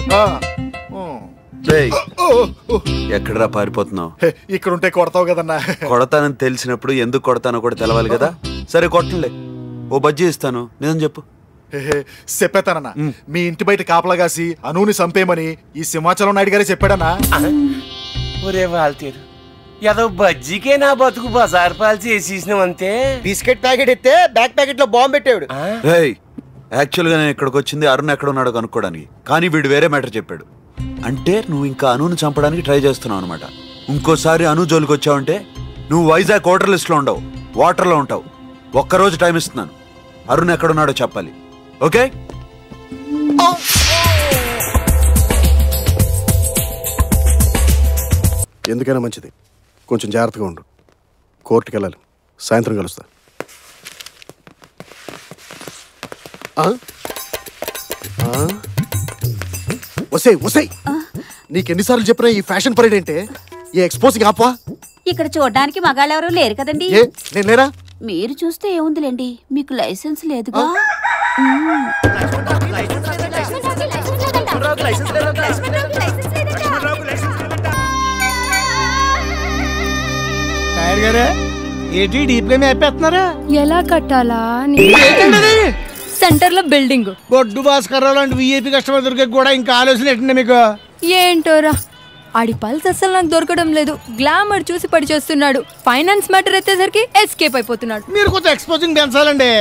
ఎక్కడరా పారిపోతున్నావు? హే, ఇక్కడ ఉంటే కొడతావు కదన్నా. కొడతానని తెలిసినప్పుడు ఎందుకు కొడతానో కూడా తెలవాలి కదా. సరే కొట్టలే ఓ బజ్జీ ఇస్తాను. నిజం చెప్పు. చెప్పేతానన్నా మీ ఇంటి బయట కాపలా కాసి అనూని చంపేయమని ఈ సింహాచలం నాయుడు గారే చెప్పాడన్నా. ఒరే వాల్తేరు ఏదో బజ్జీకే నా బతుకు బజార్ పాలు చేసేసినాం అంతే బిస్కెట్ ప్యాకెట్ ఎత్తే బ్యాక్ ప్యాకెట్లో బాంబు పెట్టాడు. రేయ్ యాక్చువల్గా నేను ఇక్కడికి వచ్చింది అరుణ్ ఎక్కడ ఉన్నాడో కనుక్కోవడానికి కానీ వీడు వేరే మ్యాటర్ చెప్పాడు. అంటే నువ్వు ఇంకా అనును చంపడానికి ట్రై చేస్తున్నావు అనమాట ఇంకోసారి అను జోలికి వచ్చావంటే నువ్వు వైజాగ్ వాటర్ లిస్ట్లో ఉండవు వాటర్లో ఉంటావు. ఒక్కరోజు టైం ఇస్తున్నాను. అరుణ్ ఎక్కడున్నాడో చెప్పాలి. ఓకే? ఎందుకైనా మంచిది. కొంచెం జాగ్రత్తగా ఉండు. కోర్టుకి వెళ్ళాలి. సాయంత్రం కలుస్తా. వసే వసే నీకెన్నిసార్లు చెప్పినా ఈ ఫ్యాషన్ పరేడ్ ఏంటే? ఈ ఎక్స్పోజింగ్ ఆపవా ఇక్కడ చూడడానికి మగాళ్ళెవరూ లేరు కదండి. ఏ? నేను లేరా మీరు చూస్తే ఏముందిలేండి? మీకు లైసెన్స్ లేదుగా? టైర్ గారే. ఏంటి డీప్గా మేపేస్తున్నారా ఎలా కట్టాలా? సెంటర్లో బిల్డింగ్. బొడ్డు భాస్కర్ లాంటి విఐపి కస్టమర్ దొరికే కూడా ఇంకా ఆలోచన ఏంటండి మీకు? ఏంటోరా? ఆడి పల్స్ అసలు నాకు దొరకడం లేదు. గ్లామర్ చూసి పడి చేస్తున్నాడు. ఫైనాన్స్ మ్యాటర్ ఎత్తేసరికి ఎస్కేప్ అయిపోతున్నాడు. మీరు కొంచెం ఎక్స్పోజింగ్ పెంచాలండి.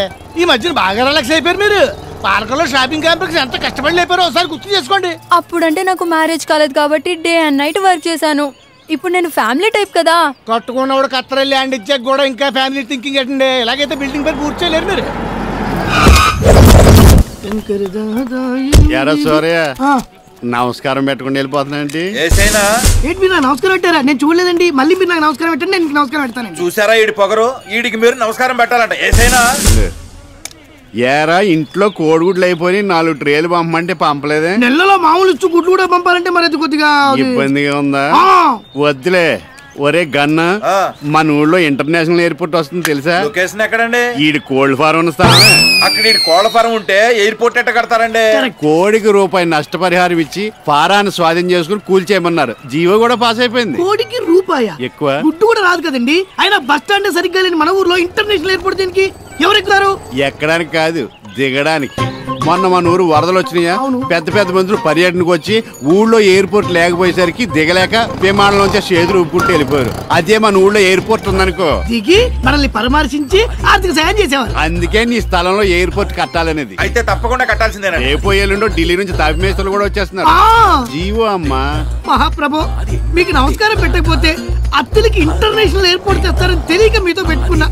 ఈ మధ్యన బాగా రిలాక్స్ అయిపోయారు మీరు. పార్కులో షాపింగ్ కాంప్లెక్స్ ఎంత కష్టపడి లేపారో ఒకసారి గుర్తు చేసుకోండి. అప్పుడంటే నాకు మ్యారేజ్ కాలేదు కాబట్టి డే అండ్ నైట్ వర్క్ చేశాను. ఇప్పుడు నేను ఫ్యామిలీ టైప్ కదా. కట్టుకున్నవాడు కత్తర ల్యాండ్ ఇచ్చాక కూడా ఇంకా ఫ్యామిలీ థింకింగ్ ఏంటండి? ఇలాగైతే బిల్డింగ్ పై పూర్తి చేయలేరు మీరు? ఎరా సూర్య నమస్కారం పెట్టుకుని వెళ్ళిపోతున్నాండి ఏంటి? మీరు నాకు నమస్కారం పెట్టారా? నేను చూడలేదండి. మళ్ళీ మీరు నాకు నమస్కారం పెట్టండి నేను మీకు నమస్కారం పెడతానండి. చూసారా ఈడి పొగరు? ఈడికి మీరు నమస్కారం పెట్టాలంట. ఏసైనా? ఏరా ఇంట్లో కోడిగుడ్లు అయిపోయి నాలుగు ట్రేలు పంపమంటే పంపలేదే? నెలలో మామూలు ఇచ్చు గుడ్లు కూడా పంపాలంటే మరి అది కొద్దిగా ఇబ్బందిగా ఉందా. వద్దులే. ఒరే గన్న మన ఊళ్ళో ఇంటర్నేషనల్ ఎయిర్పోర్ట్ వస్తుంది తెలుసా? లొకేషన్ ఎక్కడండి? ఈడి కోల్డ్ ఫారం ఉన్న స్థలమే అక్కడ ఈడి కోళ్ళ ఫారం ఉంటే ఎయిర్పోర్ట్ ఎట్ట కడతారండి? కోడికి రూపాయి నష్టపరిహారం ఇచ్చి ఫారాన్ని స్వాధీనం చేసుకుని కూల్చేయమన్నారు జీవో కూడా పాస్ అయిపోయింది. కోడికి రూపాయ? ఎక్కువ. గుడ్డు కూడా రాదు కదండి? ఆయన బస్ స్టాండ్ సరిగ్గా లేని మన ఊర్లో ఇంటర్నేషనల్ ఎయిర్పోర్ట్ దీనికి? ఎవరు ఎక్కుతారు ఎక్కడానికి కాదు దిగడానికి. మొన్న మన ఊరు వరదలు వచ్చినాయా? పెద్ద పెద్ద మందులు పర్యటనకు వచ్చి ఊళ్ళో ఎయిర్పోర్ట్ లేకపోయేసరికి దిగలేక విమానం నుంచి చేతులు ఉప్పుకుంటూ వెళ్ళిపోయారు. అదే మన ఊళ్ళో ఎయిర్పోర్ట్ ఉందనుకో. దిగి మనల్ని పరామర్శించి ఆర్థిక సాయం చేసేవారు. అందుకే నీ స్థలంలో ఎయిర్పోర్ట్ కట్టాలనేది. అయితే తప్పకుండా కట్టాల్సిందేనా రేపు ఎల్లుండో ఢిల్లీ నుంచి తవిమేస్తులు కూడా వచ్చేస్తున్నారు! జీవో అమ్మా. మహాప్రభు మీకు నమస్కారం పెట్టకపోతే అత్తలకి ఇంటర్నేషనల్ ఎయిర్పోర్ట్ తెస్తారని తెలియక మీతో పెట్టుకున్నా.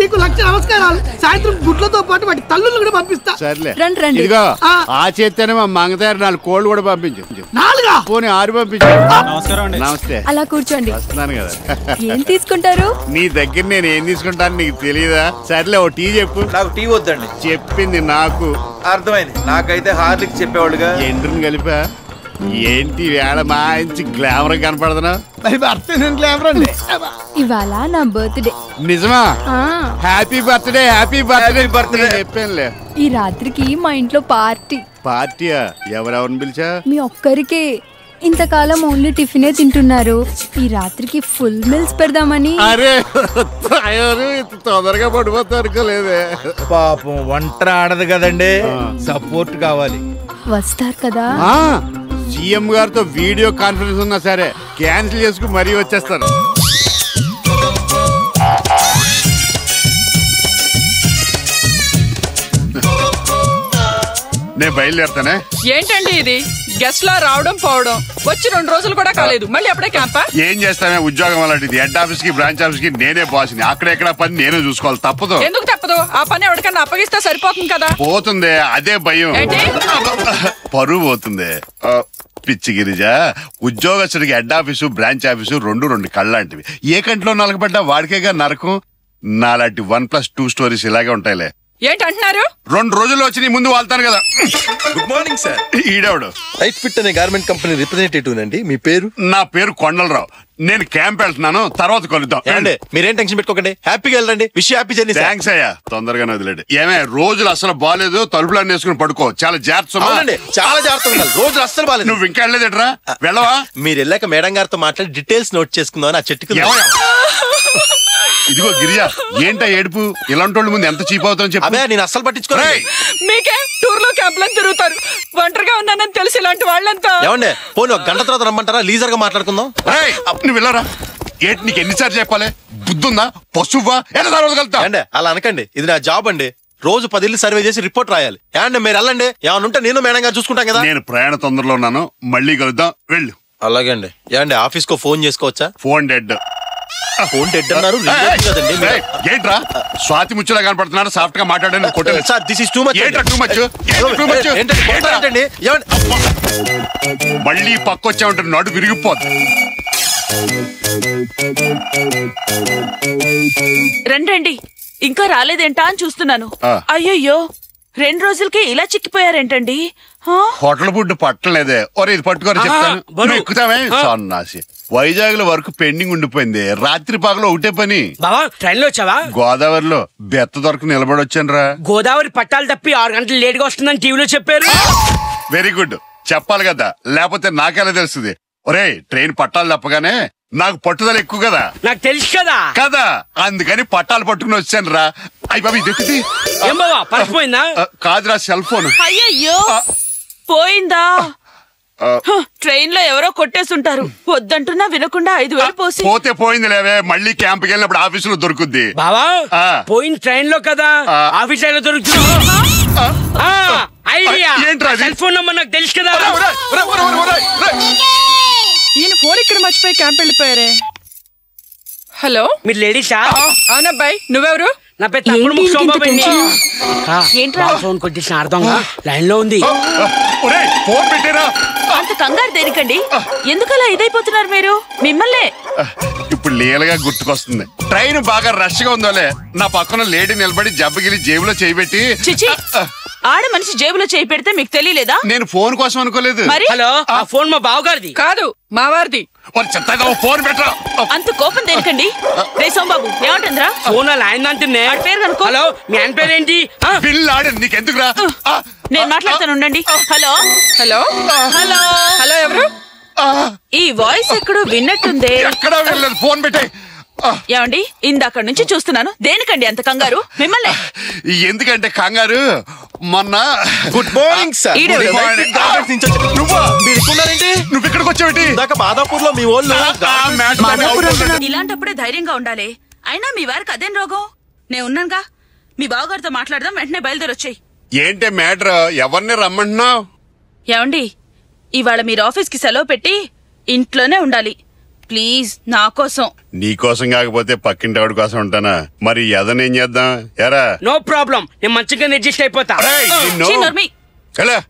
మీకు లక్ష నమస్కారాలు. సాయంత్రం గుడ్లతో పాటు వాటి తల్లులు కూడా పంపిస్తా. సర్లే. రండి, రండి. ఇదిగో ఆ. చేత్తేనే మా మంగతారు నాలుగు కోళ్ళు కూడా పంపించు. నాలుగా? పోనీ ఆరు పంపించు. నమస్కారం అండి. నమస్తే. అలా కూర్చోండి. వస్తున్నాను కదా. ఏం తీసుకుంటారు? నీ దగ్గర నేను ఏం తీసుకుంటాను నీకు తెలియదా సర్లే ఓ టీ చెప్పు. నాకు టీ వద్దండి. చెప్పింది నాకు. అర్థమైంది. నాకైతే హార్లిక్ చెప్పేవాళ్ళుగా ఎండ్రిని కలిపా? ఏంటి వేళ మంచి గ్లామర్ కనపడుతున్నా మరి భర్త గ్లామర్ అండి. ఇవాళ నా బర్త్డే నిజమా? ఆ, happy birthday happy birthday birthday చెప్పానులే. ఈ రాత్రికి మా ఇంట్లో పార్టీ పార్టీయా ఎవరెవరిని పిలిచా? మీ ఒక్కరికే. ఇంతకాలం ఓన్లీ టిఫినే తింటున్నారు. ఈ రాత్రికి ఫుల్ మీల్స్ పెడదామని. అరే తొందరగా పడిపోతా అనుకోలేదే. పాపం వంట ఆడదు కదండి. సపోర్ట్ కావాలి. వస్తారు కదా. ఆ, సీఎం గారితో వీడియో కాన్ఫరెన్స్ ఉన్నా సరే క్యాన్సిల్ చేసుకుని మరీ వచ్చేస్తారు. నేను బయలుదేరుతానే? ఏంటండి ఇది? గెస్ట్ లా రావడం పోవడం. వచ్చి రెండు రోజులు కూడా కాలేదు. మళ్ళీ అప్పుడే క్యాంపా? ఏం చేస్తానే ఉద్యోగం అలాంటిది. హెడ్ ఆఫీస్కి బ్రాంచ్ ఆఫీస్కి నేనే బాస్ని అక్కడ ఎక్కడ పని నేనే చూసుకోవాలి. తప్పదు. ఎందుకు తప్పదు? ఆ పని ఎవరికన్నా అప్పగిస్తే సరిపోతుంది కదా. పోతుంది. అదే భయం? పరువు పోతుంది. పిచ్చి గిరిజ. ఉద్యోగస్తుడికి హెడ్ ఆఫీసు బ్రాంచ్ ఆఫీసు రెండు రెండు కళ్ళంటివి ఏ కంటిలో నలకబడ్డా వాడికేగా నరకం. నాలాంటి వన్ ప్లస్ టూ స్టోరీస్ ఇలాగే ఉంటాయిలే. ఏంటి అంటున్నారు రెండు రోజుల్లో వచ్చి నీ ముందు వాళ్తాను కదా. గుడ్ మార్నింగ్ సార్ ఈడేవాడు? టైట్ ఫిట్ అనే గార్మెంట్ కంపెనీ రిప్రజెంటేటివ్ అండి మీ పేరు? నా పేరు కొండలరావు. నేను క్యాంప్ వెళ్తున్నాను తర్వాత కలుద్దాం. ఏమండి మీరేం టెన్షన్ పెట్టుకోకండి. హ్యాపీగా వెళ్ళండి. విష్ హ్యాపీ జర్నీ థ్యాంక్స్ అయ్యా తొందరగా వదిలేడు ఏమే రోజులు అసలు బాగాలేదు తలుపులన్నీ వేసుకుని పడుకో. చాలా జాగ్రత్త. అవునండి చాలా జాగ్రత్తగా ఉండాలి రోజు అస్సలు బాలేదు. నువ్వు ఇంకా వెళ్ళలేదట్రా వెళ్ళవా? మీరు వెళ్ళాక మేడం గారితో మాట్లాడి డీటెయిల్స్ నోట్ చేసుకుందాం ఆ చెట్టుకు? ఇదిగో గిరిజ ఏంటా ఏడుపు? ఇలాంటి వాళ్ళ ముందు ఎంత చీప్ అవుతామని చెప్పు. అదే నేను అస్సలు పట్టించుకోను మీకే టూర్లో క్యాంపులను తిరుగుతారు. ఒంటరిగా ఉన్నానని తెలిసి ఇలాంటి వాళ్ళంతా. ఏమండి పోనీ ఒక గంట తర్వాత రమ్మంటారా? లీజర్గా మాట్లాడుకుందాం. ఏయ్, నువ్వు వెళ్ళరా? ఏంటి నీకు ఎన్నిసార్లు చెప్పాలి? బుద్ధుందా? పశువా? ఎంత తర్వాత కలుతా అండి అలా అనకండి. ఇది నా జాబ్ అండి. రోజు పది ఇల్లు సర్వే చేసి రిపోర్ట్ రాయాలి. ఏమండి మీరు వెళ్ళండి. ఏమైనా ఉంటే నేను మేడం గారు చూసుకుంటాం కదా. నేను ప్రయాణ తొందరలో ఉన్నాను. మళ్ళీ కలుద్దాం. వెళ్ళు. అలాగే అండి. ఏమండి ఆఫీస్ కో ఫోన్ చేసుకోవచ్చా? Phone dead. ఫోన్ డెడ్ అన్నారు ఏంట్రా? స్వాతి ముచ్చులా కనపడుతున్నాడు సాఫ్ట్గా మాట్లాడని కొట్టాను sir this is too much ఏంట్రా టూ మచ్ టూ మచ్ ఏంటండి కొడతారేంటండి? ఏమండి? మళ్ళీ పక్క వచ్చామంటే నడు విరిగిపోద్ది. రండి ఇంకా రాలేదేంటా అని చూస్తున్నాను. అయ్యయ్యో రెండు రోజులకే ఇలా చిక్కిపోయారేంటండి? Hotel food పట్టలేదే. ఒరే ఇది పట్టుకొని చెప్తాను. నువ్వు ఎక్కుతామే. సన్నాసి. వైజాగ్లో వరకు పెండింగ్ ఉండిపోయింది. రాత్రి పగలు ఒకటే పని. బావా ట్రైన్లో వచ్చావా? గోదావరిలో బెత్త దొరకు నిలబడి వచ్చాను రా గోదావరి పట్టాలు తప్పి ఆరు గంటలు లేట్గా వస్తుందని టీవీలో చెప్పారు. Very good. చెప్పాలి కదా. లేకపోతే నాకెలా తెలుస్తుంది? ఒరే ట్రైన్ పట్టాలు తప్పగానే నాకు పట్టుదల ఎక్కువ కదా. నాకు తెలుసు కదా. కదా. అందుకని పట్టాలు పట్టుకుని వచ్చాను రా అయ్యి బాబు ఇది కాదురా సెల్ ఫోన్. అయ్యయ్యో. పోయిందా? ట్రైన్లో ఎవరో కొట్టేసుంటారు. వద్దంటున్నా వినకుండా ఐదు వేలు పోసి పోతే పోయింది లేవే మళ్ళీ క్యాంప్కి వెళ్ళినప్పుడు ఆఫీసులో దొరుకుద్ది. బావా ఆ. పోయిన ట్రైన్లో కదా. ఆఫీస్లో దొరుకుతుంది ఆ, ఐడియా. ఏంట్రా అది? సెల్ ఫోన్ నంబర్ నాకు తెలుసు కదా. ఈయన ఫోన్ ఇక్కడ మర్చిపోయి క్యాంప్ వెళ్ళిపోయారే. హలో? మీరు లేడీసా? అవునబ్బాయి నువ్వెవరు? నా పేరు ఏంట్రా? ఫోన్ కొట్టేసిన అర్థం లైన్లో ఉంది. ఫోన్ పెట్టారా. అంత కంగారు దేనికండి? ఎందుకలా ఇదైపోతున్నారు మీరు? మిమ్మల్నే. ఇప్పుడు లీలగా గుర్తుకొస్తుంది. ట్రైన్ బాగా రష్గా ఉందోలే. నా పక్కన లేడీ నిలబడి జబ్బగిలి జేబులో చేయబెట్టి చిచి. ఆడ మనిషి జేబులో చేయి పెడితే మీకు తెలియలేదా? నేను ఫోన్ కోసం అనుకోలేదు. మరి? హలో ఆ ఫోన్ మా బావగారిది. కాదు చెత్తగా ఓ ఫోన్ పెట్టరా? అంత కోపం దేనికండి? రే సోంబాబు ఏమంటుందిరా? ఫోన్ అలా ఆయన అంటున్నే వాడి పేరు కనుక్కో. హలో మీ ఆయన పేరేంటి? ఆ, ఆడను నీకెందుకురా? ఆ, నేను మాట్లాడతాను ఉండండి. హలో. హలో? హలో. హలో ఎవరు? ఆ, ఈ వాయిస్ ఎక్కడో విన్నట్టుందే. ఎక్కడా వెళ్ళలేదు ఫోన్ పెట్టే ఏమండి ఇందాక నుంచి చూస్తున్నాను. దేనికండి అంత కంగారు? మిమ్మల్ని. ఎందుకంటే కంగారు? మొన్న గుడ్ మార్నింగ్ సార్ ఈడే Good morning. నువ్వా నువ్వు? ఇక్కడికి వచ్చావేంటి ఇందాక మాదాపూర్లో మీ వాళ్ళు అవుతుంది. ఇలాంటప్పుడే ధైర్యంగా ఉండాలి. అయినా మీ వారికి అదేం రోగం? నేను ఉన్నానుగా. మీ బావగారితో మాట్లాడదాం వెంటనే బయలుదేరి వచ్చాయి ఏంటే మ్యాటర్? ఎవరిని రమ్మంటున్నావు? ఏమండి ఇవాళ మీరు ఆఫీస్కి సెలవు పెట్టి ఇంట్లోనే ఉండాలి. ప్లీజ్ నా కోసం. నీకోసం కాకపోతే పక్కింటి ఆవిడ కోసం ఉంటానా? మరి ఎదనేం చేద్దాం? ఎరా. నో ప్రాబ్లం నేను మంచిగా అడ్జస్ట్ అయిపోతా. రేయ్, నిన్ను- ఛీ, నోర్మి. ఎలా?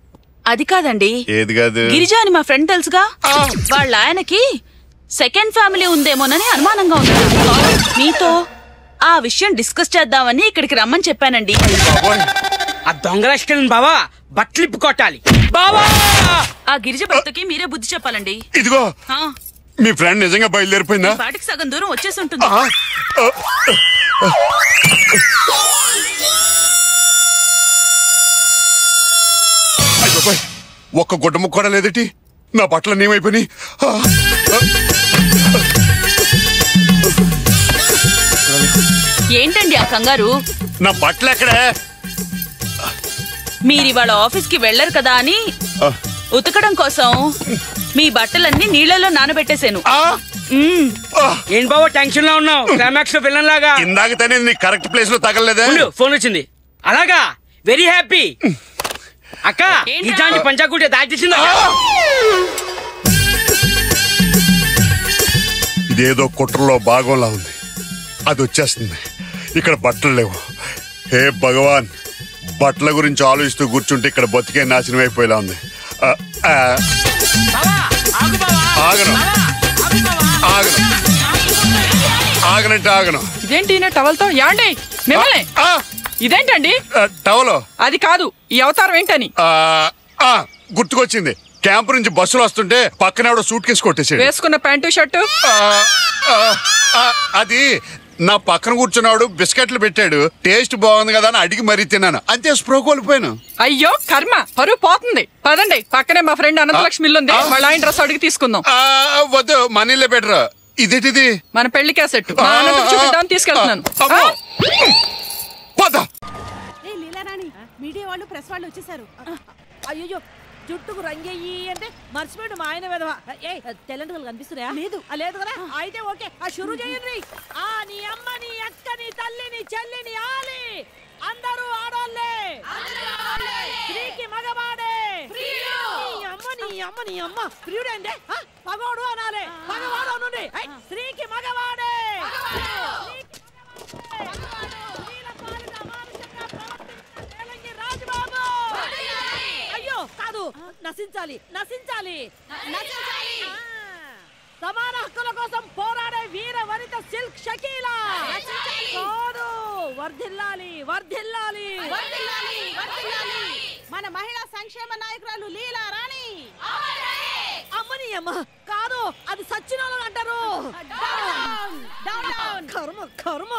అది కాదండి. ఏది కాదు? గిరిజ అని మా ఫ్రెండ్ తెలుసుగా? వాళ్ళ ఆయనకి సెకండ్ ఫ్యామిలీ ఉందేమోనని అనుమానంగా ఉంది. మీతో ఆ విషయం డిస్కస్ చేద్దామని ఇక్కడికి రమ్మని చెప్పానండి. ఆ దొంగ రాష్ట్రం బావా బట్టలు ఇప్పు కొట్టాలి. బావా! ఆ గిరిజ భర్తకి మీరే బుద్ధి చెప్పాలండి. ఇదిగో. ఆ, మీ ఫ్రెండ్ నిజంగా బయలుదేరిపోయిందా? ఈ పాటికి సగం దూరం వచ్చేసి ఉంటుంది. ఒక్క గుడ్డ ముక్క కూడా లేదటి? నా బట్టలు ఏమైపోయినాయి ఏంటండి ఆ కంగారు? నా బట్టలు ఎక్కడే? మీరు ఇవాళ ఆఫీస్కి వెళ్ళరు కదా అని ఉతకడం కోసం. మీ బట్టలన్నీ నీళ్ళలో నానబెట్టేశాను. ఏం బావా టెన్షన్లో ఉన్నావు? క్లైమాక్స్లో విలన్ లాగా ఇందాక తనే నీ కరెక్ట్ ప్లేస్లో తగలలేదే. ఫోన్ వచ్చింది. అలాగా? వెరీ హ్యాపీ అక్క? ఇట్లాంటి పంచాకుటే దాచేసిందా ఇదేదో కుట్రలో భాగంలా ఉంది. అది వచ్చేస్తుంది. ఇక్కడ బట్టలు లేవు. హే భగవాన్ బట్టల గురించి ఆలోచిస్తూ కూర్చుంటే ఇక్కడ బతికే నాశనం అయిపోయేలా ఉంది. ఆగను. ఆగను. ఆగనంటే ఆగను. ఇదేంటి టవల్తో? యాండి మిమ్మల్ని? ఆ, ఇదేంటండి? టవలో. అది కాదు ఈ అవతారం ఏంటని? గుర్తుకొచ్చింది. క్యాంప్ నుంచి బస్సులు వస్తుంటే పక్కన ఎవడో సూట్ కేసు కొట్టేసాడు వేసుకున్న ప్యాంటు షర్టు? అది నా పక్కన కూర్చున్నాడు బిస్కెట్లు పెట్టాడు. టేస్ట్ బాగుంది కదా అని అడిగి మరీ తిన్నాను. అంతే స్ప్రో కోల్పోయాను. అయ్యో కర్మ. పరువు పోతుంది. పదండి పక్కనే మా ఫ్రెండ్ అనంతలక్ష్మి ఇల్లు ఉంది వాళ్ళ ఆయన డ్రెస్ అడిగి తీసుకుందాం. ఆ, వద్దు మనీలే బెటర్. ఇదేటిది? మన పెళ్ళి క్యాసెట్. మా అనంతకు చూపిద్దామని తీసుకెళ్తున్నాను. అమ్మో. పద. మీడియా వాళ్ళు ప్రెస్ వాళ్ళు వచ్చేసారు. అయ్యో జుట్టుకు రంగయ్యి అంటే మర్చిపోయాడు మా ఆయన విధవ. ఏ తెల్లంటి వాళ్ళు కనిపిస్తున్నాయా? లేదు. లేదు కదా? అయితే ఓకే ఆ షురు చేయండి. ఆ నీ అమ్మ నీ అక్క నీ తల్లి నీ చెల్లి నీ ఆలి. అందరూ ఆడోళ్ళే. స్త్రీకి మగవాడే. నీ అమ్మ నీ అమ్మ నీ అమ్మ. ప్రియుడేందే ఆ, మగవాడు అనాలి. మగవాడు అనుండి. ఐ, స్త్రీకి మగవాడే. కాదు నశించాలి. నశించాలి. సమాన హక్కుల కోసం పోరాడే వీర వనిత సిల్క్ షకీలా. కాదు వర్ధిల్లాలి వర్ధిల్లాలి. మన మహిళా సంక్షేమ నాయకురాలు లీలా రాణి. అమ్మని అమ్మ కాదు అది సచ్చినోళ్ళు అంటారు. కర్మ కర్మ.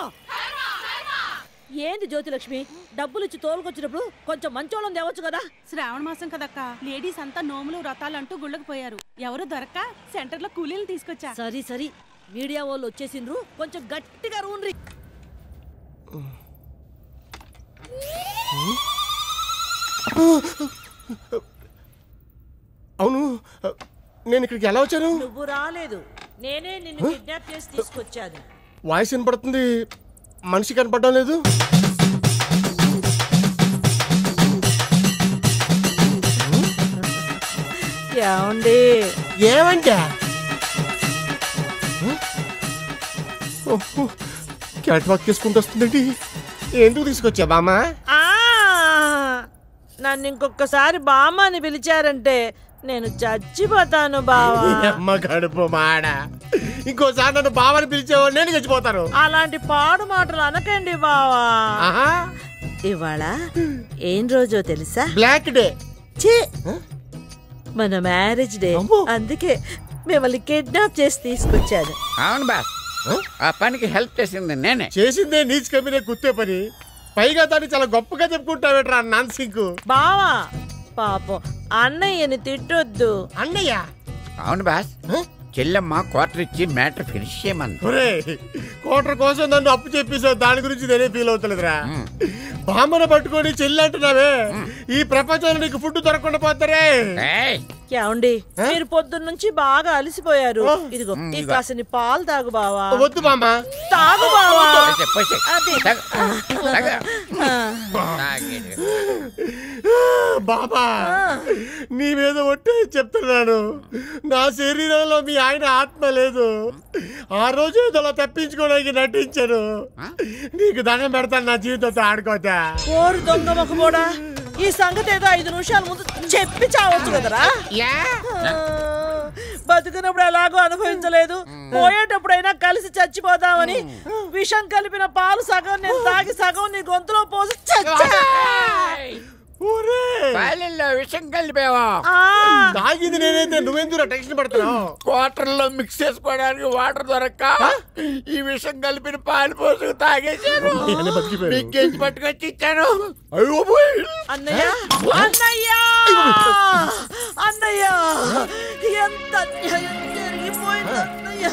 ఏంది జ్యోతిలక్ష్మి? డబ్బులు ఇచ్చి తోలుకొచ్చినప్పుడు కొంచెం మంచోళ్ళని తేవచ్చు కదా? శ్రావణ మాసం కదక్క. లేడీస్ అంతా నోములు వ్రతాలు అంటూ గుళ్ళకు పోయారు. ఎవరు దొరక్క? సెంటర్లో కూలీలు తీసుకొచ్చా? సరి సరి. మీడియా వాళ్ళు వచ్చేసిండ్రు. కొంచెం గట్టిగా రూన్రి అవును నేను ఇక్కడికి ఎలా వచ్చాను? నువ్వు రాలేదు. నేనే నిన్ను కిడ్నాప్ చేసి తీసుకొచ్చాను. వాయిస్ వినపడుతుంది. మనిషి కనపడడం లేదు. ఏమండి? ఏమంటే? క్యాట్ వాక్ చేసుకుంటూ వస్తుందండి. ఎందుకు తీసుకొచ్చా బామ్మా? నన్ను ఇంకొకసారి బామ్మ అని పిలిచారంటే నేను చచ్చిపోతాను బావా. అమ్మ కడుపు మాడ. ఇంకోసారి నన్ను బావని పిలిచేవాడు నేను చచ్చిపోతాను. అలాంటి పాడు మాటలు అనకండి బావా. ఆహా. ఇవాళ ఏం రోజో తెలుసా? Black day. ఛీ! మన మ్యారేజ్ డే. అందుకే మిమ్మల్ని కిడ్నాప్ చేసి తీసుకొచ్చాను. అవును బాస్. ఆ పనికి హెల్ప్ చేసింది నేనే. చేసిందే నీచ్ కమ్మినే కుత్తే పని. పైగా దాన్ని చాలా గొప్పగా చెప్పుకుంటావేట్రా నాన్ సింక్ బావా పాపం. అన్నయ్యని తిట్టొద్దు. అన్నయ్య? అవును బాస్. చెల్లెమ్మ క్వార్టర్ ఇచ్చి మ్యాటర్ ఫినిష్ చేయమంది ఒరే కోటర్ కోసం నన్ను అప్పు చెప్పేసావు దాని గురించి నేనే ఫీల్ అవుతలేదురా. బామ్మను పట్టుకొని చెల్లి అంటున్నావే. ఈ ప్రపంచంలో నీకు ఫుడ్ దొరకకుండా పోతారే. ఏమండి? మీరు పొద్దున్న నుంచి బాగా అలసిపోయారు. ఇదిగో ఈ. కాసిని పాలు తాగు బావా. వద్దు బామ్మ. తాగు బావా. బాబా నీ మీద ఒట్టే చెప్తున్నాను. నా శరీరంలో మీ ఆయన ఆత్మ లేదు. ఆ రోజు అలా తప్పించుకోవడానికి నటించాను. నీకు దండం పెడతాను నా జీవితంతో ఆడుకోతా. కోరు దొంగ మొక్కబోడా ఈ సంగతి ఏదో ఐదు నిమిషాల ముందు చెప్పి చావచ్చు కదరా బతుకున్నప్పుడు ఎలాగో అనుభవించలేదు. పోయేటప్పుడైనా కలిసి చచ్చిపోదామని విషం కలిపిన పాలు సగం నేను తాగి సగం నీ గొంతులో పోసి చచ్చా. పాలల్లో విషం కలిపేవా? తాగింది నేనైతే నువ్వెందుకు టెన్షన్ పడుతున్నావు? వాటర్లో మిక్స్ చేసుకోవడానికి వాటర్ దొరక్క. ఈ విషం కలిపిన పాలు పోసుకు తాగేశాను. మింగేసి పట్టుకొచ్చి ఇచ్చాను. అయ్యో. అన్నయ్య! అన్నయ్య! అన్నయ్య! ఎంత అన్యాయం జరిగిపోయింది అన్నయ్య!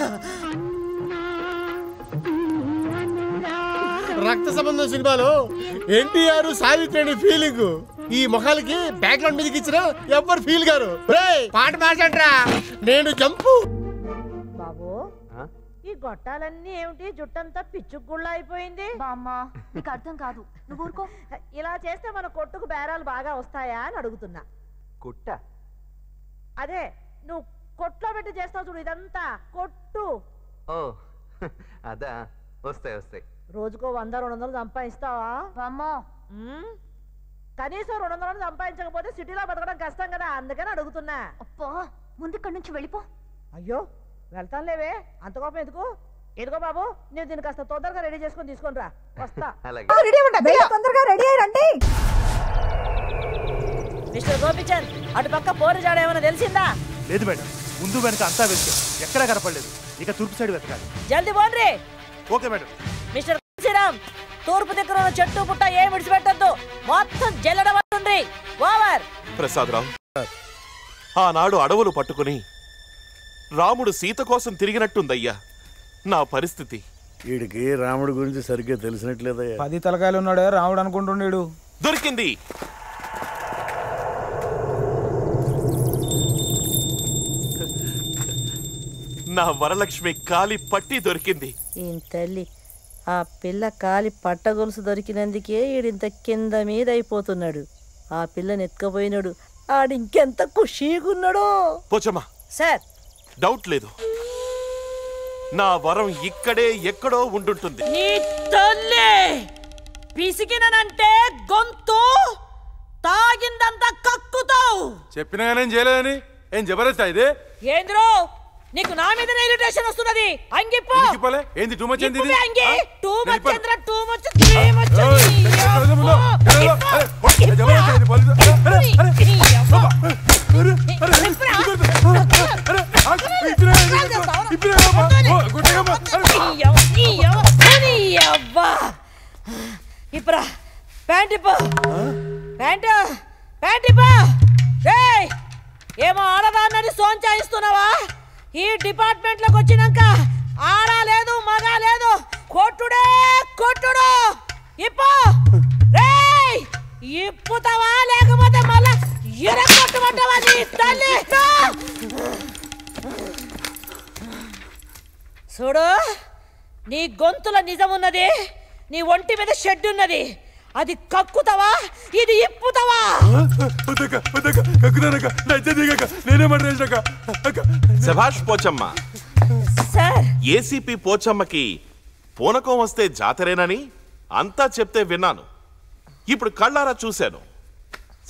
రక్త సంబంధం సినిమాలో ఎన్టీఆర్ సావిత్రి ఫీలింగ్ ఈ మొహాలకి బ్యాక్గ్రౌండ్ మీదకి ఇచ్చిన ఎవ్వరు ఫీల్ గారు? రేయ్, పాట మాట్లాడరా. నేను జంపు. బాబు ఈ గొట్టాలన్నీ ఏమిటి? జుట్టంతా పిచ్చుగుళ్ళ అయిపోయింది. బామ్మా నీకు అర్థం కాదు. నువ్వు ఊరుకో. ఇలా చేస్తే మన కొట్టుకు బేరాలు బాగా వస్తాయా అని అడుగుతున్నా. కుట్ట? అదే నువ్వు కొట్లో పెట్టి చేస్తావు చూడు ఇదంతా కొట్టు. ఓ (laughs) అదా వస్తాయి వస్తాయి. రోజుకో వంద రెండు వందలు సంపాదిస్తావా బామ్మా కనీసం రెండు వందలు సంపాదించకపోతే సిటీలో బతకడం కష్టం కదా అందుకని అడుగుతున్నా. అప్పా ముందు ఇక్కడి నుంచి వెళ్ళిపో. అయ్యో వెళ్తానులేవే అంత కోపం ఎందుకు? ఎదుగో బాబు నేను దీన్ని కాస్త తొందరగా రెడీ చేసుకొని తీసుకొని రా. వస్తా. (laughs) అలాగే. రెడీ అవ్వండి తొందరగా రెడీ అయ్యండి. మిస్టర్ గోపిచంద్ అటు పక్క పోరు జాడ ఏమైనా తెలిసిందా? లేదు మేడం. ముందు వెనక అంతా వెతికాం. ఎక్కడా కనపడలేదు. ఇక తూర్పు సైడ్ వెతకాలి. జల్దీ పోండి ఓకే మేడం. మిస్టర్ శ్రీరామ్ తూర్పు దగ్గర ఉన్న చెట్టు పుట్ట ఏం విడిచిపెట్టద్దు. మొత్తం జల్లడం అవుతుంది. ఓవర్. రామ్ ఆనాడు అడవులు పట్టుకుని రాముడు సీత కోసం తిరిగినట్టుందయ్యా. నా పరిస్థితి. వీడికి రాముడి గురించి సరిగ్గా తెలిసినట్లేదయ్యా. పది తలకాయలు ఉన్నాడు రాముడు అనుకుంటున్నాడు. దొరికింది. నా వరలక్ష్మి కాలి పట్టి దొరికింది. ఇంతల్లి ఆ పిల్ల కాలి పట్టగొలుసు దొరికినందుకే ఈడింత కింద మీద అయిపోతున్నాడు. ఆ పిల్లని ఎత్తుకపోయినాడు ఆడింకెంత ఖుషీగున్నాడో పోచమ్మా. సార్. డౌట్ లేదు. నా వరం ఇక్కడే ఎక్కడో ఉండుంటుంది. నీ తల్లి పిసికినంటే గొంతు తాగిందంతా కక్కుతావు చెప్పినా కానీ ఏం చేయలేదని? ఏం జబర్దస్త్ ఇది? ఏంద్రో? నీకు నా మీద ఇరిటేషన్ వస్తున్నది అంగిపో ఇవ్వలే? ఏంది టూ మచ్ ఏంది అంగి? Too much. ఏంద్రా too much three much pant ఇప్పు ప్యాంట్ ప్యాంట్ ఇప్పు ఏమో ఆడదాన్నని సోంచాయిస్తున్నావా ఈ డిపార్ట్మెంట్లోకి వచ్చినాక ఆడ లేదు మగ లేదు. కొట్టుడే కొట్టుడు. ఇప్పు. రేయ్ ఇప్పుతావా? లేకపోతే మళ్ళా ఎరగొట్టమంటావా నీ తల్లి? చూడు నీ గొంతుల నిజమున్నది నీ ఒంటి మీద షెడ్ ఉన్నది అది కక్కుతావా? ఇది ఇప్పుతావా? పోచమ్మ. సార్. ఏసీపీ పోచమ్మకి పూనకం వస్తే జాతరేనని అంతా చెప్తే విన్నాను. ఇప్పుడు కళ్ళారా చూశాను.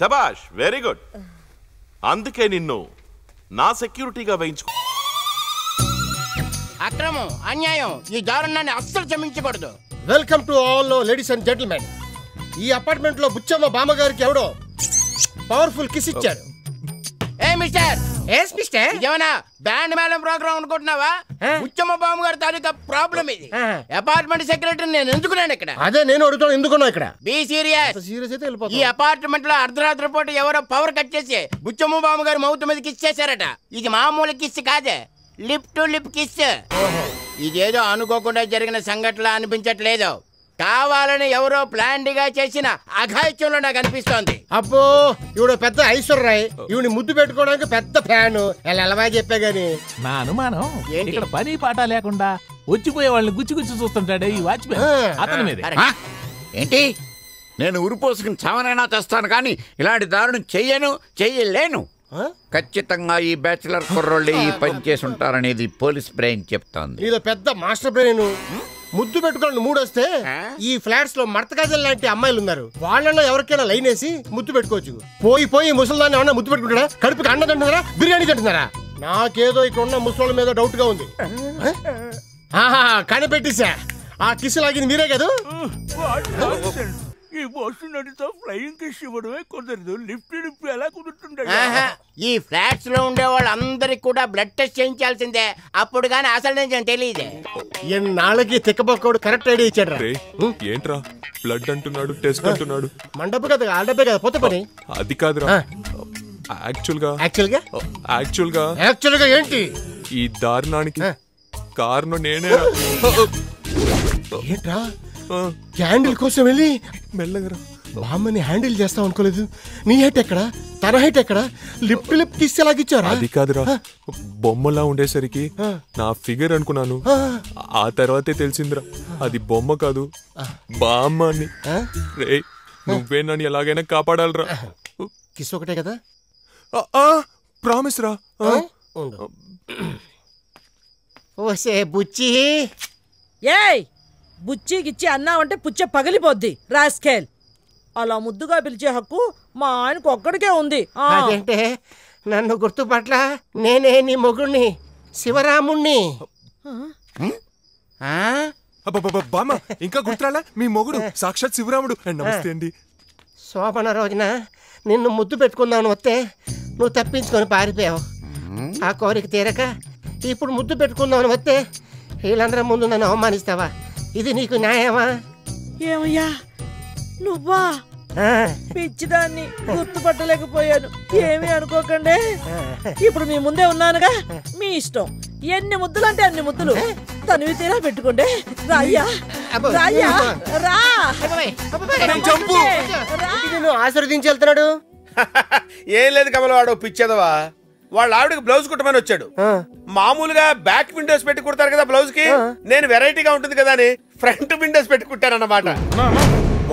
శభాష్ వెరీ గుడ్ అందుకే నిన్ను నా సెక్యూరిటీగా వేయించుకో అక్రమం అన్యాయం ఈ దారుణాన్ని అస్సలు క్షమించకూడదు. Welcome to all ladies and gentlemen ఈ అపార్ట్మెంట్లో బుచ్చమ్మ బామ్మగారికి ఎవడో పవర్ఫుల్ కిస్ ఇచ్చాడు. Hey mister. ఎస్ మిస్టర్ ఇదేమన్నా బ్యాండ్ మేళం ప్రోగ్రామ్ అనుకుంటున్నావా? ఉచ్చమ్మ బాబు గారి తాలూకా ప్రాబ్లం ఇది. అపార్ట్మెంట్ సెక్రటరీ నేను ఎందుకున్నాను ఇక్కడ? అదే నేను అడుగుతాను ఎందుకున్నా ఇక్కడ? బి సీరియస్ సీరియస్ అయితే వెళ్ళిపోతాం. ఈ అపార్ట్మెంట్లో అర్ధరాత్రి పూట ఎవరో పవర్ కట్ చేసి బుచ్చమ్మ బాబు గారి మౌత్ మీద కిస్ చేశారట. ఇది మామూలు కిస్ కాదే. లిప్ టు లిప్ కిస్ ఇదేదో అనుకోకుండా జరిగిన సంఘటన అనిపించట్లేదు. కావాలని ఎవరో ప్లాన్గా చేసిన అఘాయిత్యంలో నాకు అనిపిస్తోంది. అబ్బో ఇవిడ పెద్ద ఐశ్వర్రాయ్. ఇవిని ముద్దు పెట్టుకోవడానికి పెద్ద ఫ్యాన్ ఎలా చెప్పా గాని. నా అనుమానం ఇక్కడ పని పాట లేకుండా వచ్చిపోయే వాళ్ళని గుచ్చి గుచ్చి చూస్తుంటాడే ఈ వాచ్మెన్ అతని మీదే. ఆ? ఏంటి? నేను ఉరిపోసుకుని చావనైనా తెస్తాను కానీ ఇలాంటి దారుణం చెయ్యను చెయ్యలేను. ఖచ్చితంగా ఈ బ్యాచిలర్ కుర్రోళ్ళే ఈ పని చేసి ఉంటారనేది పోలీస్ బ్రెయిన్ చెప్తోంది. నీలో పెద్ద మాస్టర్ బ్రెయిన్. ముద్దు పెట్టుకోవాలని మూడొస్తే ఈ ఫ్లాట్స్లో మర్తకాజల్ లాంటి అమ్మాయిలు ఉన్నారు. వాళ్ళలో ఎవరికైనా లైన్ వేసి ముద్దు పెట్టుకోవచ్చు. పోయి పోయి ముసలిదాన్ని ఏమన్నా ముద్దు పెట్టుకుంటారా కడుపుకి అన్నం తింటున్నారా? బిర్యానీ తింటున్నారా? నాకేదో ఇక్కడ ఉన్న ముసలి మీద డౌట్గా ఉంది. ఆహా కనిపెట్టేశా. ఆ కిస్ లాగింది మీరే కదా? ఈ బస్సు నడితో ఫ్లయింగ్ కిస్ ఇవ్వడమే కుదరదు. లిఫ్ట్ లిఫ్ట్ ఎలా కుదురుతుంటాడు ఈ ఫ్లాట్స్లో ఉండే వాళ్ళందరికి కూడా బ్లడ్ టెస్ట్ చేయించాల్సిందే. అప్పుడు కానీ అసలు నేను తెలియదే ఎన్నాళ్ళకి తిక్కబొక్కడు కరెక్ట్ ఐడియా ఇచ్చాడు రా ఏంట్రా? బ్లడ్ అంటున్నాడు టెస్ట్ అంటున్నాడు. మండపం కదా ఆడపే కదా పోతే పని. అది కాదురా. యాక్చువల్గా? యాక్చువల్గా? యాక్చువల్గా? యాక్చువల్గా ఏంటి? ఈ దారుణానికి కారణం నేనే ఏంట్రా? క్యాండిల్ కోసం వెళ్ళి మెల్లగరా బామ్మని హ్యాండిల్ చేస్తాం అనుకోలేదు. నీ హైట్ ఎక్కడ? తన హైట్ ఎక్కడ? లిప్ లిప్ కిస్ ఎలాగిచ్చారా అది కాదురా. బొమ్మలా ఉండేసరికి నా ఫిగర్ అనుకున్నాను. ఆ. తర్వాతే తెలిసిందిరా. అది బొమ్మ కాదు. బామ్మ అని రే నువ్వే నన్ను ఎలాగైనా కాపాడాలరా. కిస్ ఒకటే కదా? ప్రామిస్ రా. ఓసే బుచ్చి. ఏయ్! బుచ్చి గిచ్చి అన్నావంటే పుచ్చ పగిలిపోద్ది రాస్కేల్. అలా ముద్దుగా పిలిచే హక్కు మా ఆయనకు ఒక్కడికే ఉంది. అదేంటే? నన్ను గుర్తుపట్ల నేనే నీ మొగుణ్ణి శివరాముణ్ణి. బామ్మ ఇంకా గుర్తురాలా? మీ మొగుడు సాక్షాత్ శివరాముడు. నమస్తే అండి. శోభన రోజున నిన్ను ముద్దు పెట్టుకుందాను వస్తే నువ్వు తప్పించుకొని పారిపోయావు. ఆ కోరిక తీరక ఇప్పుడు ముద్దు పెట్టుకుందామని వస్తే వీళ్ళందరం ముందు నన్ను అవమానిస్తావా? ఇది నీకు న్యాయమా? ఏమయ్యా? నువ్వా? పిచ్చిదాన్ని గుర్తుపట్టలేకపోయాను. ఏమీ అనుకోకండి. ఇప్పుడు మీ ముందే ఉన్నానుగా. మీ ఇష్టం. ఎన్ని ముద్దులు అంటే అన్ని ముద్దులు. తనివి తీరా పెట్టుకోండి. రాయ్యా. రాయ్యా. రా. ఆశీర్వదించి వెళ్తున్నాడు. (laughs) ఏం లేదు కమలవాడు పిచ్చేదవా? వాళ్ళ ఆవిడకి బ్లౌజ్ కుట్టమని వచ్చాడు. మామూలుగా బ్యాక్ విండోస్ పెట్టి కుడతారు కదా బ్లౌజ్కి? నేను వెరైటీగా ఉంటుంది కదా అని ఫ్రంట్ విండోస్ పెట్టి కుట్టానన్నమాట.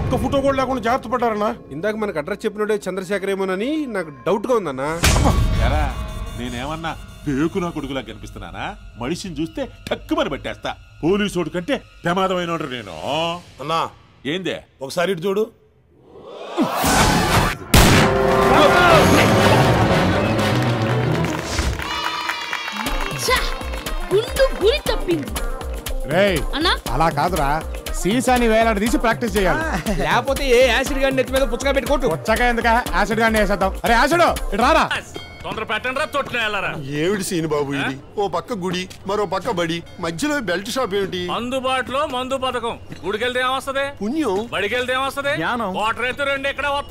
ఒక్క ఫోటో కూడా లేకుండా జాగ్రత్త పడ్డారన్నా? ఇందాక మనకు అడ్రస్ చెప్పినోడే చంద్రశేఖర్ ఏమోనని నాకు డౌట్గా ఉందన్నా. నేనేమన్నా పేకు నా కొడుకులా కనిపిస్తున్నానా? మనిషిని చూస్తే టక్కుమని పట్టేస్తా. పోలీసోడు కంటే ప్రమాదమైన నేను. అన్నా. ఏందే? ఒకసారి ఇటు చూడు. గురి తప్పింది. రేయ్ అన్నా? అలా కాదురా. సీసాని వేలాడ తీసి ప్రాక్టీస్ చేయాలి. లేకపోతే ఏ యాసిడ్ గాని నెత్తి మీద పుచ్చగా పెట్టుకోటు? వచ్చాక ఎందుక? యాసిడ్ గాని వేసేద్దాం. అరే యాసిడ్ ఇటు రారా. తొందర పెట్టండి రా తొట్టిన వెళ్ళరా ఏమిటి సీన్ బాబు ఇది? ఓ పక్క గుడి మరో పక్క బడి మధ్యలో బెల్ట్ షాప్ ఏమిటి? అందుబాటులో మందు పథకం. గుడికెళ్తే ఏమొస్తది? పుణ్యం. బడికెళ్తే ఏమొస్తది? జ్ఞానం. వాటర్ అయితే రెండు ఎక్కడ వస్తాయి?